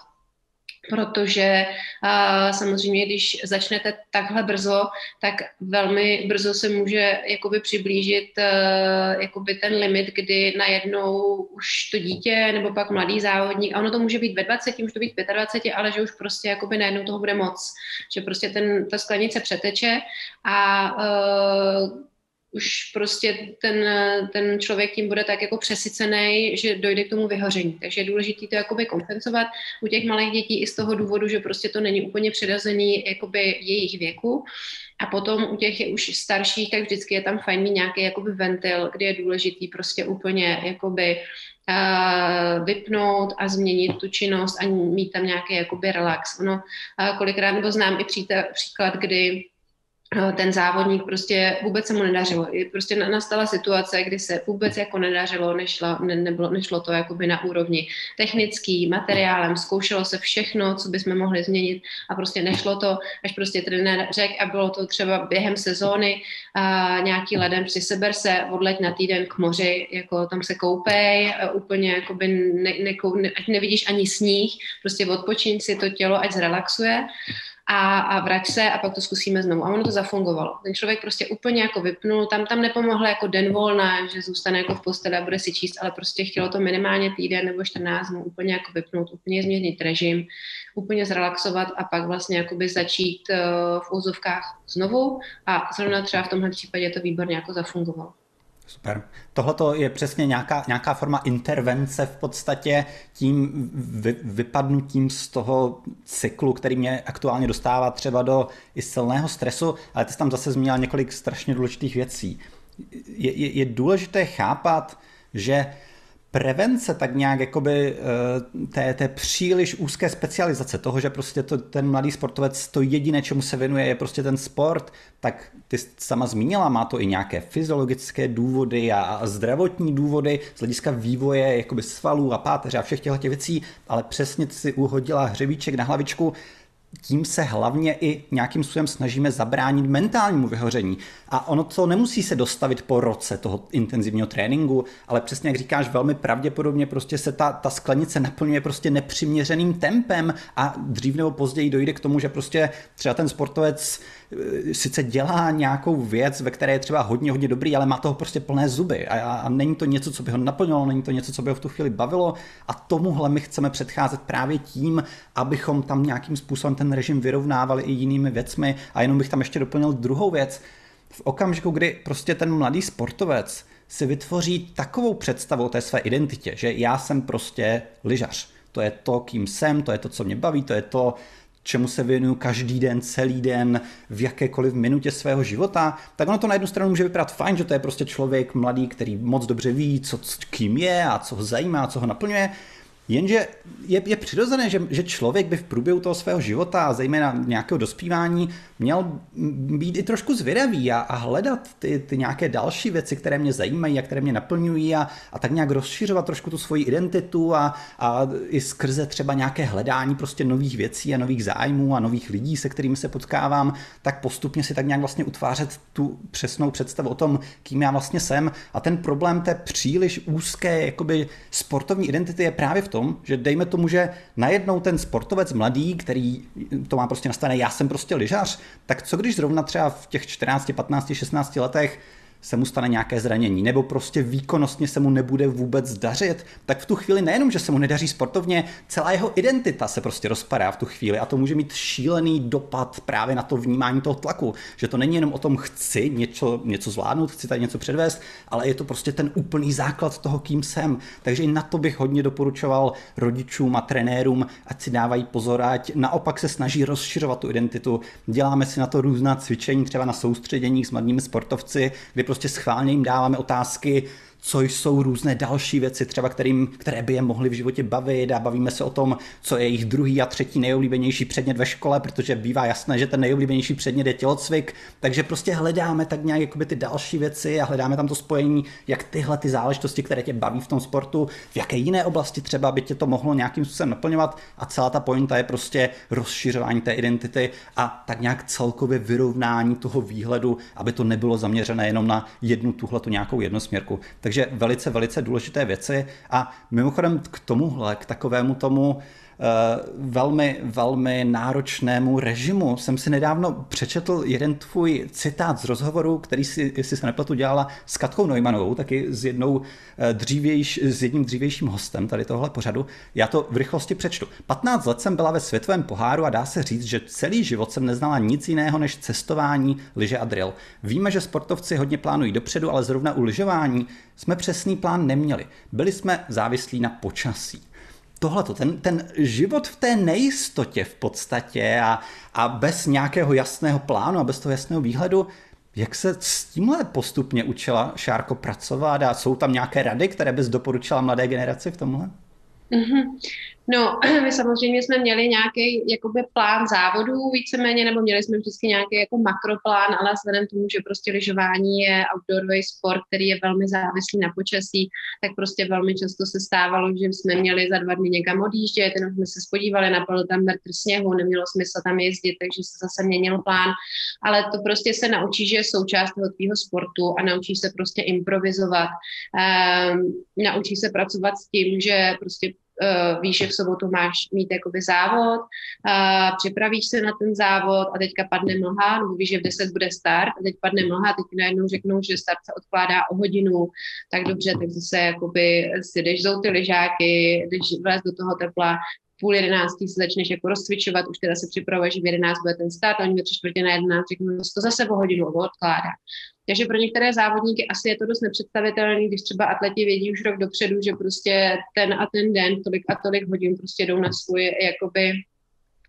protože uh, samozřejmě, když začnete takhle brzo, tak velmi brzo se může jakoby přiblížit uh, jakoby ten limit, kdy najednou už to dítě nebo pak mladý závodník, a ono to může být ve 20, může to být v 25, ale že už prostě jakoby najednou toho bude moc, že prostě ten, ta sklenice přeteče a uh, už prostě ten, ten člověk tím bude tak jako přesycený, že dojde k tomu vyhoření. Takže je důležité to jakoby kompenzovat u těch malých dětí i z toho důvodu, že prostě to není úplně přirozený jakoby jejich věku. A potom u těch je už starších, tak vždycky je tam fajn mít nějaký jakoby ventil, kde je důležitý prostě úplně jakoby vypnout a změnit tu činnost a mít tam nějaký jakoby relax. Ono kolikrát, nebo znám i příklad, příklad kdy ten závodník prostě vůbec se mu nedařilo. Prostě nastala situace, kdy se vůbec jako nedařilo, nešlo, ne, nebylo, nešlo to jakoby na úrovni technický, materiálem, zkoušelo se všechno, co bychom mohli změnit a prostě nešlo to, až prostě trenér řekl a bylo to třeba během sezóny a nějaký ledem si seber se, odleď na týden k moři, jako tam se koupej, úplně jakoby ne, ne, ne, ať nevidíš ani sníh, prostě odpočíň si to tělo, ať zrelaxuje a, a vrať se a pak to zkusíme znovu. A ono to zafungovalo. Ten člověk prostě úplně jako vypnul, tam, tam nepomohlo jako den volna, že zůstane jako v posteli a bude si číst, ale prostě chtělo to minimálně týden nebo 14 dnů úplně jako vypnout, úplně změnit režim, úplně zrelaxovat a pak vlastně jakoby začít uh, v úzovkách znovu a zrovna třeba v tomhle případě to výborně jako zafungovalo. Super. Tohle je přesně nějaká, nějaká forma intervence v podstatě tím vy, vypadnutím z toho cyklu, který mě aktuálně dostává třeba do i silného stresu, ale ty jsi tam zase zmínil několik strašně důležitých věcí. Je, je, je důležité chápat, že prevence tak nějak jakoby eh, té, té příliš úzké specializace? Toho, že prostě to, ten mladý sportovec to jediné, čemu se věnuje, je prostě ten sport, tak ty sama zmínila, má to i nějaké fyziologické důvody a, zdravotní důvody z hlediska vývoje jakoby svalů a páteře a všech těchto věcí, ale přesně si uhodila hřebíček na hlavičku, tím se hlavně i nějakým způsobem snažíme zabránit mentálnímu vyhoření. A ono to nemusí se dostavit po roce toho intenzivního tréninku, ale přesně jak říkáš, velmi pravděpodobně prostě se ta, ta sklenice naplňuje prostě nepřiměřeným tempem a dřív nebo později dojde k tomu, že prostě třeba ten sportovec sice dělá nějakou věc, ve které je třeba hodně, hodně dobrý, ale má toho prostě plné zuby a, a není to něco, co by ho naplnilo, není to něco, co by ho v tu chvíli bavilo a tomuhle my chceme předcházet právě tím, abychom tam nějakým způsobem ten režim vyrovnávali i jinými věcmi a jenom bych tam ještě doplnil druhou věc. V okamžiku, kdy prostě ten mladý sportovec si vytvoří takovou představu o té své identitě, že já jsem prostě lyžař. To je to, kým jsem, to je to, co mě baví, to je to, čemu se věnuju každý den, celý den, v jakékoliv minutě svého života, tak ono to na jednu stranu může vypadat fajn, že to je prostě člověk mladý, který moc dobře ví, co, kým je a co ho zajímá, co ho naplňuje, Jenže je, je přirozené, že, že člověk by v průběhu toho svého života, zejména nějakého dospívání, měl být i trošku zvědavý a, a hledat ty, ty nějaké další věci, které mě zajímají a které mě naplňují a, a tak nějak rozšiřovat trošku tu svoji identitu a, a i skrze třeba nějaké hledání prostě nových věcí a nových zájmů a nových lidí, se kterými se potkávám, tak postupně si tak nějak vlastně utvářet tu přesnou představu o tom, kým já vlastně jsem. A ten problém té příliš úzké jakoby sportovní identity je právě v tom, že dejme tomu, že najednou ten sportovec mladý, který to má prostě nastavené, já jsem prostě lyžař, tak co když zrovna třeba v těch 14, 15, 16 letech se mu stane nějaké zranění, nebo prostě výkonnostně se mu nebude vůbec dařit, tak v tu chvíli nejenom, že se mu nedaří sportovně, celá jeho identita se prostě rozpadá v tu chvíli a to může mít šílený dopad právě na to vnímání toho tlaku, že to není jenom o tom chci něco, něco zvládnout, chci tady něco předvést, ale je to prostě ten úplný základ toho, kým jsem. Takže i na to bych hodně doporučoval rodičům a trenérům, ať si dávají pozor, ať naopak se snaží rozšiřovat tu identitu. Děláme si na to různá cvičení, třeba na soustředěních s mladými sportovci, kdy prostě schválně jim dáváme otázky, co jsou různé další věci, třeba kterým, které by je mohly v životě bavit a bavíme se o tom, co je jejich druhý a třetí nejoblíbenější předmět ve škole, protože bývá jasné, že ten nejoblíbenější předmět je tělocvik, takže prostě hledáme tak nějak jakoby ty další věci a hledáme tam to spojení, jak tyhle ty záležitosti, které tě baví v tom sportu, v jaké jiné oblasti třeba by tě to mohlo nějakým způsobem naplňovat a celá ta pointa je prostě rozšiřování té identity a tak nějak celkově vyrovnání toho výhledu, aby to nebylo zaměřené jenom na jednu tuhle tu nějakou jednosměrku. Takže takže velice, velice důležité věci. A mimochodem k tomuhle, k takovému tomu velmi, velmi náročnému režimu. Jsem si nedávno přečetl jeden tvůj citát z rozhovoru, který si, jestli se nepletu, dělala s Katkou Neumannovou, taky s, jednou eh, dřívějš, s jedním dřívějším hostem tady tohle pořadu. Já to v rychlosti přečtu. 15 let jsem byla ve světovém poháru a dá se říct, že celý život jsem neznala nic jiného než cestování, lyže a drill. Víme, že sportovci hodně plánují dopředu, ale zrovna u lyžování jsme přesný plán neměli. Byli jsme závislí na počasí tohleto, ten, ten život v té nejistotě v podstatě a, a bez nějakého jasného plánu a bez toho jasného výhledu, jak se s tímhle postupně učila Šárko pracovat a jsou tam nějaké rady, které bys doporučila mladé generaci v tomhle? Mm-hmm. No, [CLEARS THROAT] my samozřejmě jsme měli nějaký jakoby plán závodů víceméně, nebo měli jsme vždycky nějaký jako makroplán, ale vzhledem tomu, že prostě lyžování je outdoorový sport, který je velmi závislý na počasí, tak prostě velmi často se stávalo, že jsme měli za dva dny někam odjíždět, jenom jsme se spodívali, napadl tam metr sněhu, nemělo smysl tam jezdit, takže se zase měnil plán, ale to prostě se naučí, že je součást toho tvýho sportu a naučí se prostě improvizovat, um, naučí se pracovat s tím, že prostě uh, víš, že v sobotu máš mít jakoby závod, uh, připravíš se na ten závod a teďka padne mlha, nebo víš, že v 10 bude start a teď padne mlha teď najednou řeknou, že start se odkládá o hodinu, tak dobře, tak zase jakoby si jdeš ty lyžáky, jdeš vlézt do toho tepla, půl jedenáctý se začneš jako rozcvičovat, už teda se připravuješ, že v jedenáct bude ten start, oni ve tři čtvrtě na jedenáct řeknou, to zase o hodinu odkládá. Takže pro některé závodníky asi je to dost nepředstavitelné, když třeba atleti vědí už rok dopředu, že prostě ten a ten den, tolik a tolik hodin prostě jdou na svůj jakoby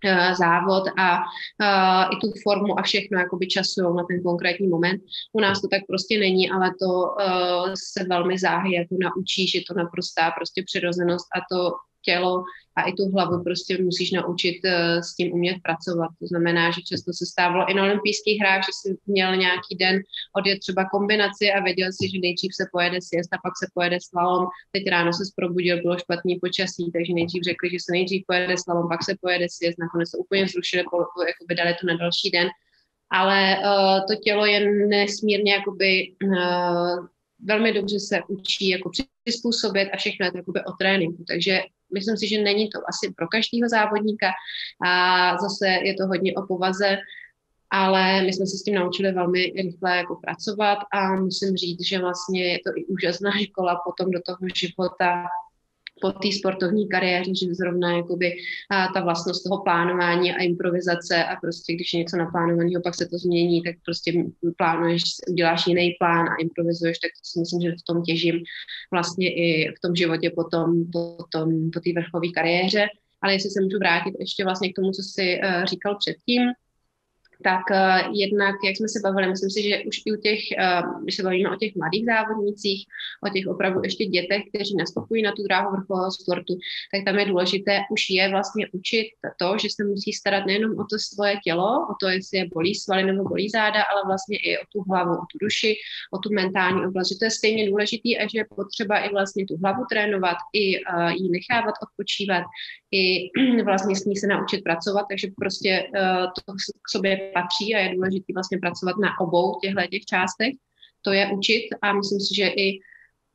eh, závod a uh, i tu formu a všechno jakoby časují na ten konkrétní moment. U nás to tak prostě není, ale to uh, se velmi záhy jako naučí, že to naprostá prostě přirozenost a to tělo a i tu hlavu prostě musíš naučit uh, s tím umět pracovat. To znamená, že často se stávalo i na olympijských hrách, že jsi měl nějaký den odjet třeba kombinaci a věděl si, že nejdřív se pojede siest a pak se pojede slalom. Teď ráno se probudil, bylo špatný počasí, takže nejdřív řekli, že se nejdřív pojede slalom, pak se pojede siest, nakonec se úplně zrušili, jako by dali to na další den. Ale uh, to tělo je nesmírně jakoby uh, velmi dobře se učí jako přizpůsobit a všechno je to jakoby o tréninku. Takže myslím si, že není to asi pro každého závodníka a zase je to hodně o povaze, ale my jsme se s tím naučili velmi rychle jako pracovat a musím říct, že vlastně je to i úžasná škola potom do toho života po té sportovní kariéře, že zrovna jakoby a ta vlastnost toho plánování a improvizace a prostě když je něco naplánovaného, pak se to změní, tak prostě plánuješ, uděláš jiný plán a improvizuješ, tak si myslím, že v tom těžím vlastně i v tom životě potom, potom po té vrcholové kariéře. Ale jestli se můžu vrátit ještě vlastně k tomu, co jsi uh, říkal předtím, tak uh, jednak, jak jsme se bavili, myslím si, že už i u těch, uh, když se bavíme o těch mladých závodnicích, o těch opravdu ještě dětech, kteří nastupují na tu dráhu vrcholového sportu, tak tam je důležité už je vlastně učit to, že se musí starat nejenom o to svoje tělo, o to, jestli je bolí svaly nebo bolí záda, ale vlastně i o tu hlavu, o tu duši, o tu mentální oblast, že to je stejně důležitý a že je potřeba i vlastně tu hlavu trénovat, i uh, ji nechávat odpočívat, i [CLEARS THROAT] vlastně s ní se naučit pracovat, takže prostě uh, to k sobě patří a je důležité vlastně pracovat na obou těchto těch částech. To je učit a myslím si, že i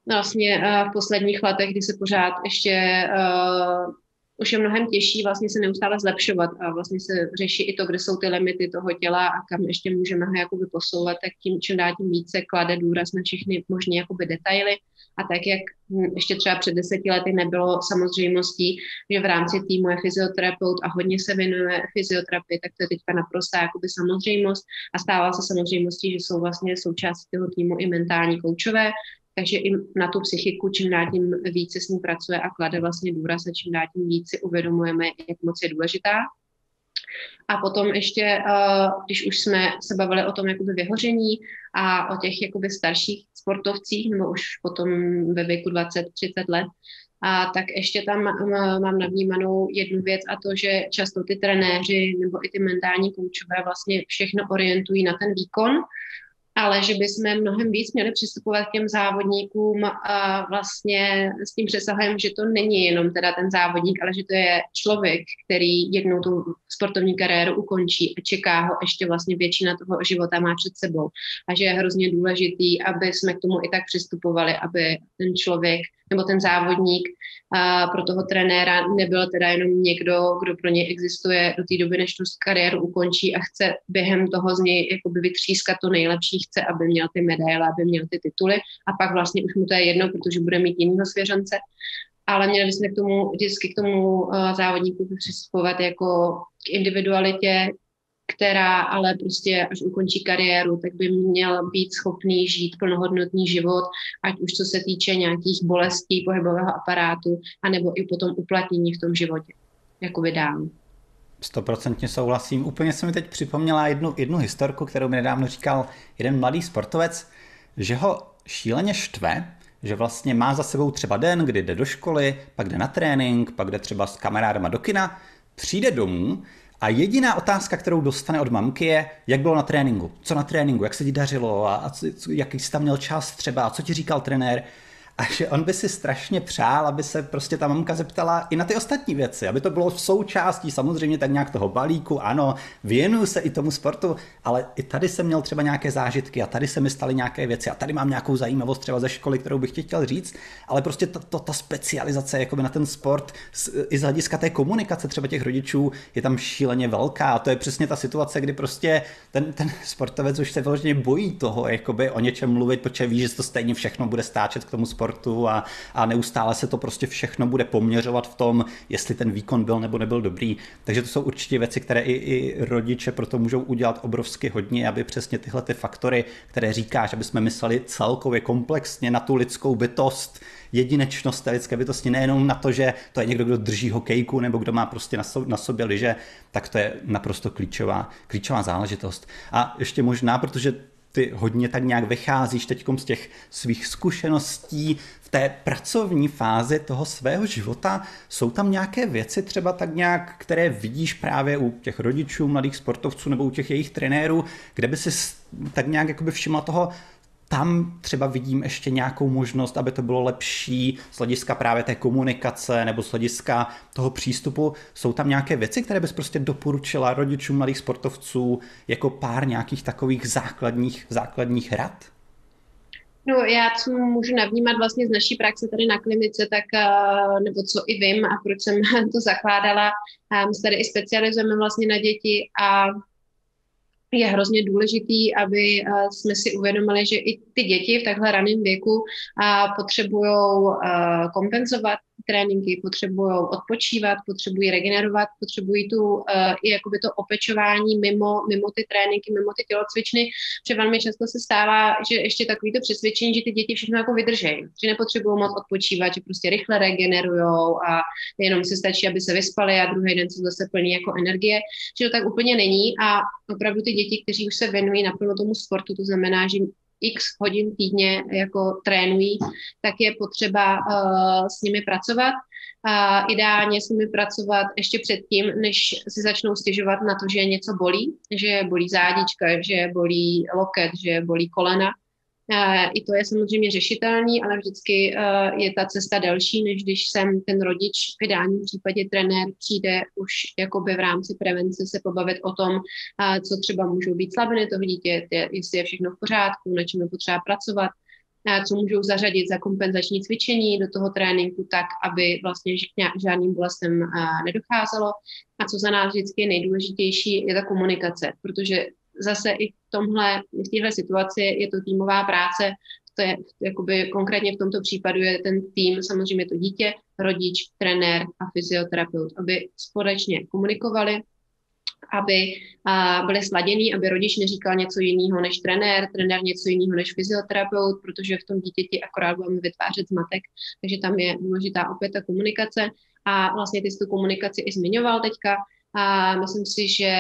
vlastně uh, v posledních letech, kdy se pořád ještě uh, už je mnohem těžší vlastně se neustále zlepšovat a vlastně se řeší i to, kde jsou ty limity toho těla a kam ještě můžeme ho jakoby posouvat, tak tím čím dál tím více klade důraz na všechny možné jakoby detaily. A tak, jak ještě třeba před deseti lety nebylo samozřejmostí, že v rámci týmu je fyzioterapeut a hodně se věnuje fyzioterapii, tak to je teďka naprosto jakoby samozřejmost. A stává se samozřejmostí, že jsou vlastně součástí toho týmu i mentální koučové, takže i na tu psychiku čím dál tím více s ní pracuje a klade vlastně důraz a čím dál tím více uvědomujeme, jak moc je důležitá. A potom ještě, eh, když už jsme se bavili o tom jakoby vyhoření a o těch jakoby starších sportovcích, nebo už potom ve věku 20-30 let, a tak ještě tam eh, mám navnímanou jednu věc a to, že často ty trenéři nebo i ty mentální koučové vlastně všechno orientují na ten výkon ale že bychom mnohem víc měli přistupovat k těm závodníkům a vlastně s tím přesahem, že to není jenom teda ten závodník, ale že to je člověk, který jednou tu sportovní kariéru ukončí a čeká ho ještě vlastně většina toho života má před sebou. A že je hrozně důležitý, aby jsme k tomu i tak přistupovali, aby ten člověk nebo ten závodník a pro toho trenéra nebyl teda jenom někdo, kdo pro něj existuje do té doby, než tu kariéru ukončí a chce během toho z něj jakoby vytřískat to nejlepší, chce, aby měl ty medaile, aby měl ty tituly a pak vlastně už mu to je jedno, protože bude mít jinýho svěřence. Ale měli bychom k tomu, vždycky k tomu uh, závodníku přistupovat jako k individualitě, která ale prostě až ukončí kariéru, tak by měl být schopný žít plnohodnotný život, ať už co se týče nějakých bolestí pohybového aparátu, anebo i potom uplatnění v tom životě, jako vydám. Stoprocentně souhlasím. Úplně se mi teď připomněla jednu, jednu historku, kterou mi nedávno říkal jeden mladý sportovec, že ho šíleně štve, že vlastně má za sebou třeba den, kdy jde do školy, pak jde na trénink, pak jde třeba s kamarádama do kina, přijde domů a jediná otázka, kterou dostane od mamky je, jak bylo na tréninku, co na tréninku, jak se ti dařilo? A, a jaký jsi tam měl čas třeba? A co ti říkal trenér. A že on by si strašně přál, aby se prostě ta mamka zeptala i na ty ostatní věci, aby to bylo v součástí samozřejmě tak nějak toho balíku, ano, věnuju se i tomu sportu, ale i tady jsem měl třeba nějaké zážitky a tady se mi staly nějaké věci a tady mám nějakou zajímavost třeba ze školy, kterou bych ti chtěl říct, ale prostě to, to, ta specializace jakoby na ten sport i z hlediska té komunikace třeba těch rodičů je tam šíleně velká a to je přesně ta situace, kdy prostě ten, ten sportovec už se vyloženě bojí toho, jakoby o něčem mluvit, protože ví, že to stejně všechno bude stáčet k tomu sportu a, a neustále se to prostě všechno bude poměřovat v tom, jestli ten výkon byl nebo nebyl dobrý. Takže to jsou určitě věci, které i, i rodiče proto můžou udělat obrovsky hodně, aby přesně tyhle ty faktory, které říkáš, aby jsme mysleli celkově komplexně na tu lidskou bytost, jedinečnost té lidské bytosti, nejenom na to, že to je někdo, kdo drží hokejku nebo kdo má prostě na, so, na sobě liže, tak to je naprosto klíčová, klíčová záležitost. A ještě možná, protože ty hodně tak nějak vycházíš teď z těch svých zkušeností v té pracovní fázi toho svého života. Jsou tam nějaké věci třeba tak nějak, které vidíš právě u těch rodičů, mladých sportovců nebo u těch jejich trenérů, kde by si tak nějak jakoby všimla toho, tam třeba vidím ještě nějakou možnost, aby to bylo lepší z hlediska právě té komunikace nebo z hlediska toho přístupu. Jsou tam nějaké věci, které bys prostě doporučila rodičům mladých sportovců jako pár nějakých takových základních, základních rad? No, já co můžu navnímat vlastně z naší praxe tady na klinice, tak, eh, nebo co i vím a proč jsem [LAUGHS] to zakládala, my se tady i specializujeme vlastně na děti a je hrozně důležitý, aby eh, jsme si uvědomili, že i ty děti v takhle raném věku eh, potřebují eh, kompenzovat tréninky, potřebují odpočívat, potřebují regenerovat, potřebují tu uh, i jakoby to opečování mimo, mimo ty tréninky, mimo ty tělocvičny, protože velmi často se stává, že ještě takový to přesvědčení, že ty děti všechno jako vydržejí, že nepotřebují moc odpočívat, že prostě rychle regenerují a jenom si stačí, aby se vyspali a druhý den se zase plní jako energie, že to tak úplně není a opravdu ty děti, kteří už se věnují naplno tomu sportu, to znamená, že x hodin týdně jako trénují, tak je potřeba uh, s nimi pracovat. A ideálně s nimi pracovat ještě předtím, než si začnou stěžovat na to, že něco bolí, že bolí zádička, že bolí loket, že bolí kolena. I to je samozřejmě řešitelný, ale vždycky eh, je ta cesta delší, než když sem ten rodič, v ideálním případě trenér, přijde už jakoby v rámci prevence se pobavit o tom, eh, co třeba můžou být slabiny toho dítě, jestli je všechno v pořádku, na čem je potřeba pracovat, co můžou zařadit za kompenzační cvičení do toho tréninku tak, aby vlastně žádným bolestem eh, nedocházelo. A co za nás vždycky je nejdůležitější, je ta komunikace, protože zase i v tomhle, v téhle situaci je to týmová práce, to je jakoby konkrétně v tomto případu je ten tým, samozřejmě to dítě, rodič, trenér a fyzioterapeut, aby společně komunikovali, aby a, byli sladění, aby rodič neříkal něco jiného než trenér, trenér něco jiného než fyzioterapeut, protože v tom dítěti akorát budeme vytvářet zmatek, takže tam je důležitá opět ta komunikace. A vlastně ty jsi tu komunikaci i zmiňoval teďka, a myslím si, že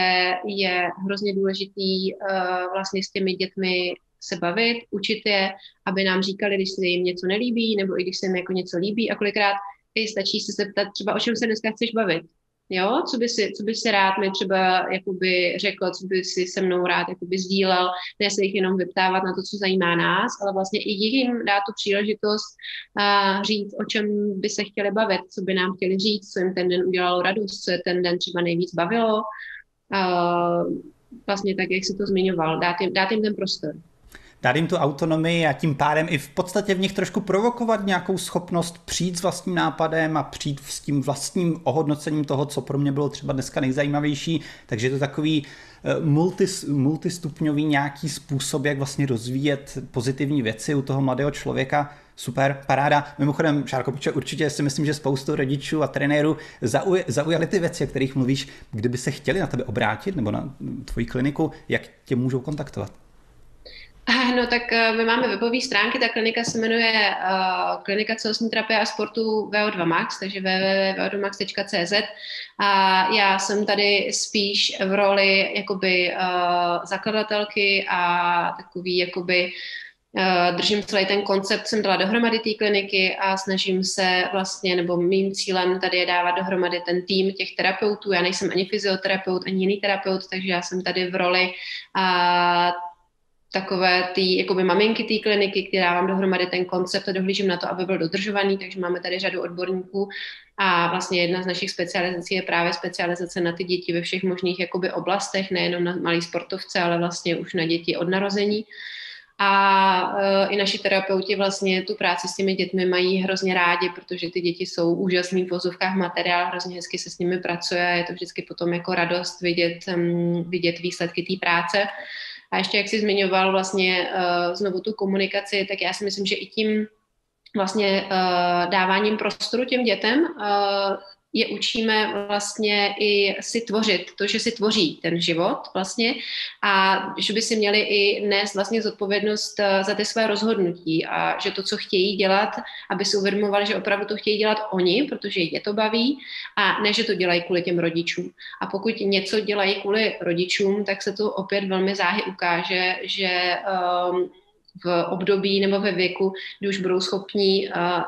je hrozně důležitý uh, vlastně s těmi dětmi se bavit, učit je, aby nám říkali, když se jim něco nelíbí, nebo i když se jim jako něco líbí a kolikrát i stačí se zeptat třeba, o čem se dneska chceš bavit. Jo, co by si, co by si rád mi třeba jakoby řekl, co by si se mnou rád jakoby sdílel, ne se jich jenom vyptávat na to, co zajímá nás, ale vlastně i jim dát tu příležitost a říct, o čem by se chtěli bavit, co by nám chtěli říct, co jim ten den udělalo radost, co je ten den třeba nejvíc bavilo. A vlastně tak, jak si to zmiňoval, dát jim, dát jim ten prostor dát jim tu autonomii a tím pádem i v podstatě v nich trošku provokovat nějakou schopnost přijít s vlastním nápadem a přijít s tím vlastním ohodnocením toho, co pro mě bylo třeba dneska nejzajímavější. Takže je to takový eh, multis, multistupňový nějaký způsob, jak vlastně rozvíjet pozitivní věci u toho mladého člověka. Super, paráda. Mimochodem, Šárko, určitě si myslím, že spoustu rodičů a trenérů zauj, zaujaly ty věci, o kterých mluvíš. Kdyby se chtěli na tebe obrátit nebo na tvoji kliniku, jak tě můžou kontaktovat? [LAUGHS] No tak eh, my máme webové stránky, ta klinika se jmenuje uh, Klinika celostní terapie a sportu VO2 Max, takže www.vo2max.cz a já jsem tady spíš v roli jakoby uh, zakladatelky a takový jakoby uh, držím celý ten koncept, jsem dala dohromady té kliniky a snažím se vlastně, nebo mým cílem tady je dávat dohromady ten tým těch terapeutů. Já nejsem ani fyzioterapeut, ani jiný terapeut, takže já jsem tady v roli uh, takové ty jakoby maminky té kliniky, která vám dohromady ten koncept a dohlížím na to, aby byl dodržovaný, takže máme tady řadu odborníků a vlastně jedna z našich specializací je právě specializace na ty děti ve všech možných jakoby oblastech, nejenom na malý sportovce, ale vlastně už na děti od narození. A uh, i naši terapeuti vlastně tu práci s těmi dětmi mají hrozně rádi, protože ty děti jsou úžasný v vozovkách materiál, hrozně hezky se s nimi pracuje a je to vždycky potom jako radost vidět, um, vidět výsledky té práce. A ještě jak jsi zmiňoval vlastně uh, znovu tu komunikaci, tak já si myslím, že i tím vlastně uh, dáváním prostoru těm dětem uh, je učíme vlastně i si tvořit, to, že si tvoří ten život vlastně a že by si měli i nést vlastně zodpovědnost eh, za ty své rozhodnutí a že to, co chtějí dělat, aby si uvědomovali, že opravdu to chtějí dělat oni, protože je to baví a ne, že to dělají kvůli těm rodičům. A pokud něco dělají kvůli rodičům, tak se to opět velmi záhy ukáže, že um, v období nebo ve věku, kdy už budou schopní uh,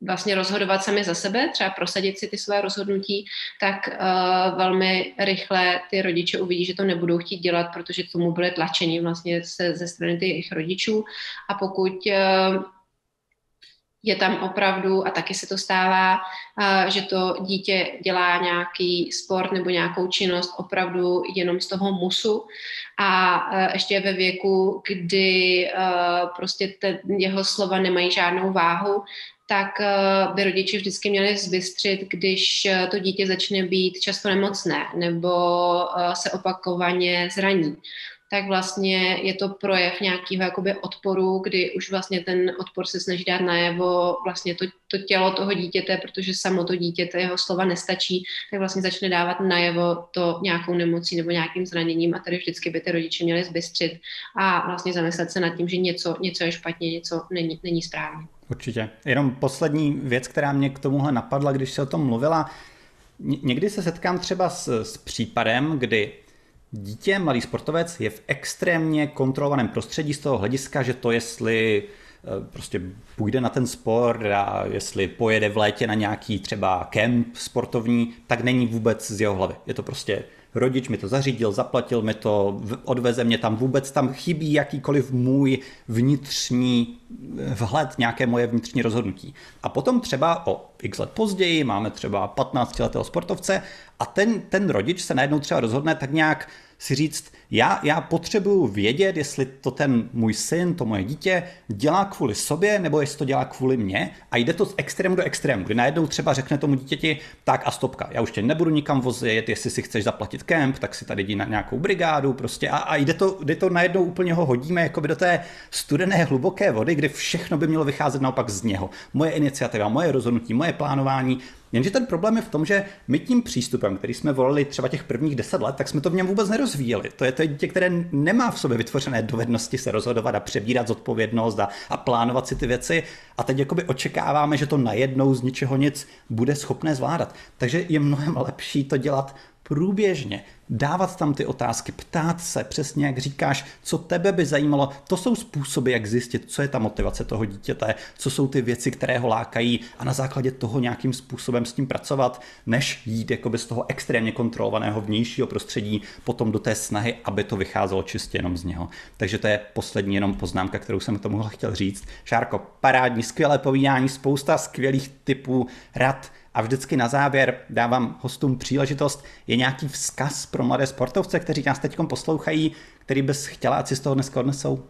vlastně rozhodovat sami za sebe, třeba prosadit si ty své rozhodnutí, tak uh, velmi rychle ty rodiče uvidí, že to nebudou chtít dělat, protože k tomu byly tlačeni vlastně se, ze strany těch rodičů. A pokud uh, je tam opravdu, a taky se to stává, uh, že to dítě dělá nějaký sport nebo nějakou činnost opravdu jenom z toho musu a ještě je ve věku, kdy prostě te, jeho slova nemají žádnou váhu, tak eh, by rodiče vždycky měli zbystřit, když eh, to dítě začne být často nemocné nebo eh, se opakovaně zraní tak vlastně je to projev nějakého jakoby odporu, kdy už vlastně ten odpor se snaží dát najevo vlastně to, to tělo toho dítěte, protože samo to dítěte, jeho slova nestačí, tak vlastně začne dávat najevo to nějakou nemocí nebo nějakým zraněním a tady vždycky by ty rodiče měli zbystřit a vlastně zamyslet se nad tím, že něco, něco je špatně, něco není, není správně. Určitě. Jenom poslední věc, která mě k tomuhle napadla, když se o tom mluvila. Někdy se setkám třeba s, s případem, kdy dítě, mladý sportovec, je v extrémně kontrolovaném prostředí z toho hlediska, že to, jestli eh, prostě půjde na ten sport a jestli pojede v létě na nějaký třeba kemp sportovní, tak není vůbec z jeho hlavy. Je to prostě rodič mi to zařídil, zaplatil mi to, odveze mě tam, vůbec tam chybí jakýkoliv můj vnitřní vhled, nějaké moje vnitřní rozhodnutí. A potom třeba o x let později máme třeba 15 letého sportovce a ten, ten rodič se najednou třeba rozhodne tak nějak si říct, já, já potřebuju vědět, jestli to ten můj syn, to moje dítě dělá kvůli sobě, nebo jestli to dělá kvůli mně. A jde to z extrému do extrému, kdy najednou třeba řekne tomu dítěti, tak a stopka, já už tě nebudu nikam vozit, jestli si chceš zaplatit kemp, tak si tady jdi na nějakou brigádu prostě a, a jde, to, jde to najednou úplně ho hodíme jako by do té studené hluboké vody, kdy všechno by mělo vycházet naopak z něho. Moje iniciativa, moje rozhodnutí, moje plánování, Jenže ten problém je v tom, že my tím přístupem, který jsme volili třeba těch prvních deset let, tak jsme to v něm vůbec nerozvíjeli. To je to dítě, které nemá v sobě vytvořené dovednosti se rozhodovat a přebírat zodpovědnost a, a plánovat si ty věci. A teď jakoby očekáváme, že to najednou z ničeho nic bude schopné zvládat. Takže je mnohem lepší to dělat průběžně dávat tam ty otázky, ptát se, přesně jak říkáš, co tebe by zajímalo. To jsou způsoby, jak zjistit, co je ta motivace toho dítěte, co jsou ty věci, které ho lákají a na základě toho nějakým způsobem s tím pracovat, než jít jakoby z toho extrémně kontrolovaného vnějšího prostředí potom do té snahy, aby to vycházelo čistě jenom z něho. Takže to je poslední jenom poznámka, kterou jsem k tomu chtěl říct. Šárko, parádní, skvělé povídání, spousta skvělých typů rad, a vždycky na závěr dávám hostům příležitost. Je nějaký vzkaz pro mladé sportovce, kteří nás teď poslouchají, který bys chtěla, ať si z toho dneska odnesou?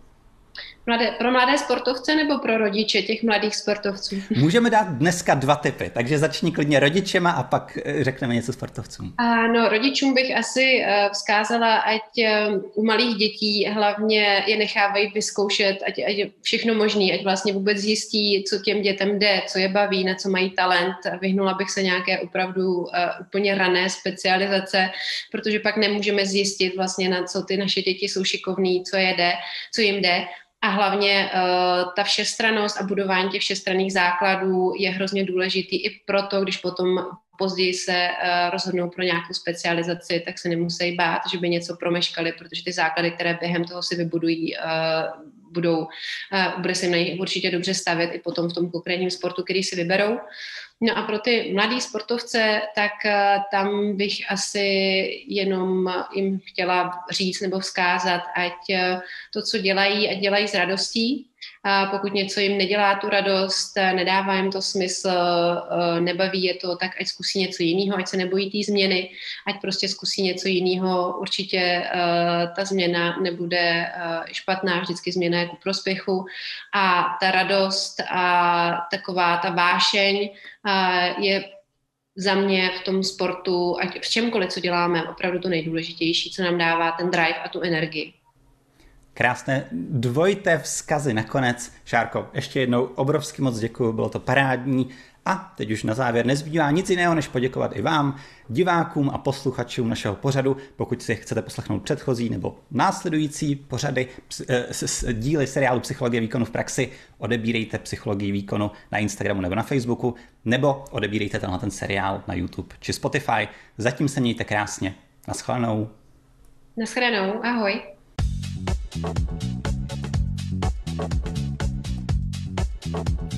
Mladé, pro mladé sportovce nebo pro rodiče těch mladých sportovců? Můžeme dát dneska dva typy, takže začni klidně rodičema a pak eh, řekneme něco sportovcům. Ano, rodičům bych asi eh, vzkázala, ať eh, u malých dětí hlavně je nechávají vyzkoušet, ať, ať všechno možný, ať vlastně vůbec zjistí, co těm dětem jde, co je baví, na co mají talent. Vyhnula bych se nějaké opravdu úplně rané specializace, protože pak nemůžeme zjistit vlastně, na co ty naše děti jsou šikovní, co je jde, co jim jde. A hlavně uh, ta všestranost a budování těch všestranných základů je hrozně důležitý i proto, když potom později se uh, rozhodnou pro nějakou specializaci, tak se nemusí bát, že by něco promeškali, protože ty základy, které během toho si vybudují, uh, budou, uh, bude se jim na nich určitě dobře stavět i potom v tom konkrétním sportu, který si vyberou. No a pro ty mladý sportovce, tak uh, tam bych asi jenom jim chtěla říct nebo vzkázat, ať uh, to, co dělají, ať dělají s radostí, a pokud něco jim nedělá tu radost, nedává jim to smysl, eh, nebaví je to, tak ať zkusí něco jiného, ať se nebojí té změny, ať prostě zkusí něco jiného. Určitě eh, ta změna nebude eh, špatná, vždycky změna je ku prospěchu a ta radost a taková ta vášeň je za mě v tom sportu, ať v čemkoliv, co děláme, opravdu to nejdůležitější, co nám dává ten drive a tu energii. Krásné dvojité vzkazy nakonec. Šárko, ještě jednou obrovsky moc děkuji, bylo to parádní. A teď už na závěr nezbývá nic jiného, než poděkovat i vám, divákům a posluchačům našeho pořadu. Pokud si chcete poslechnout předchozí nebo následující pořady, eh, díly seriálu Psychologie výkonu v praxi, odebírejte Psychologii výkonu na Instagramu nebo na Facebooku, nebo odebírejte tenhle ten seriál na YouTube či Spotify. Zatím se mějte krásně. Naschledanou. Naschledanou, ahoj. Thank you.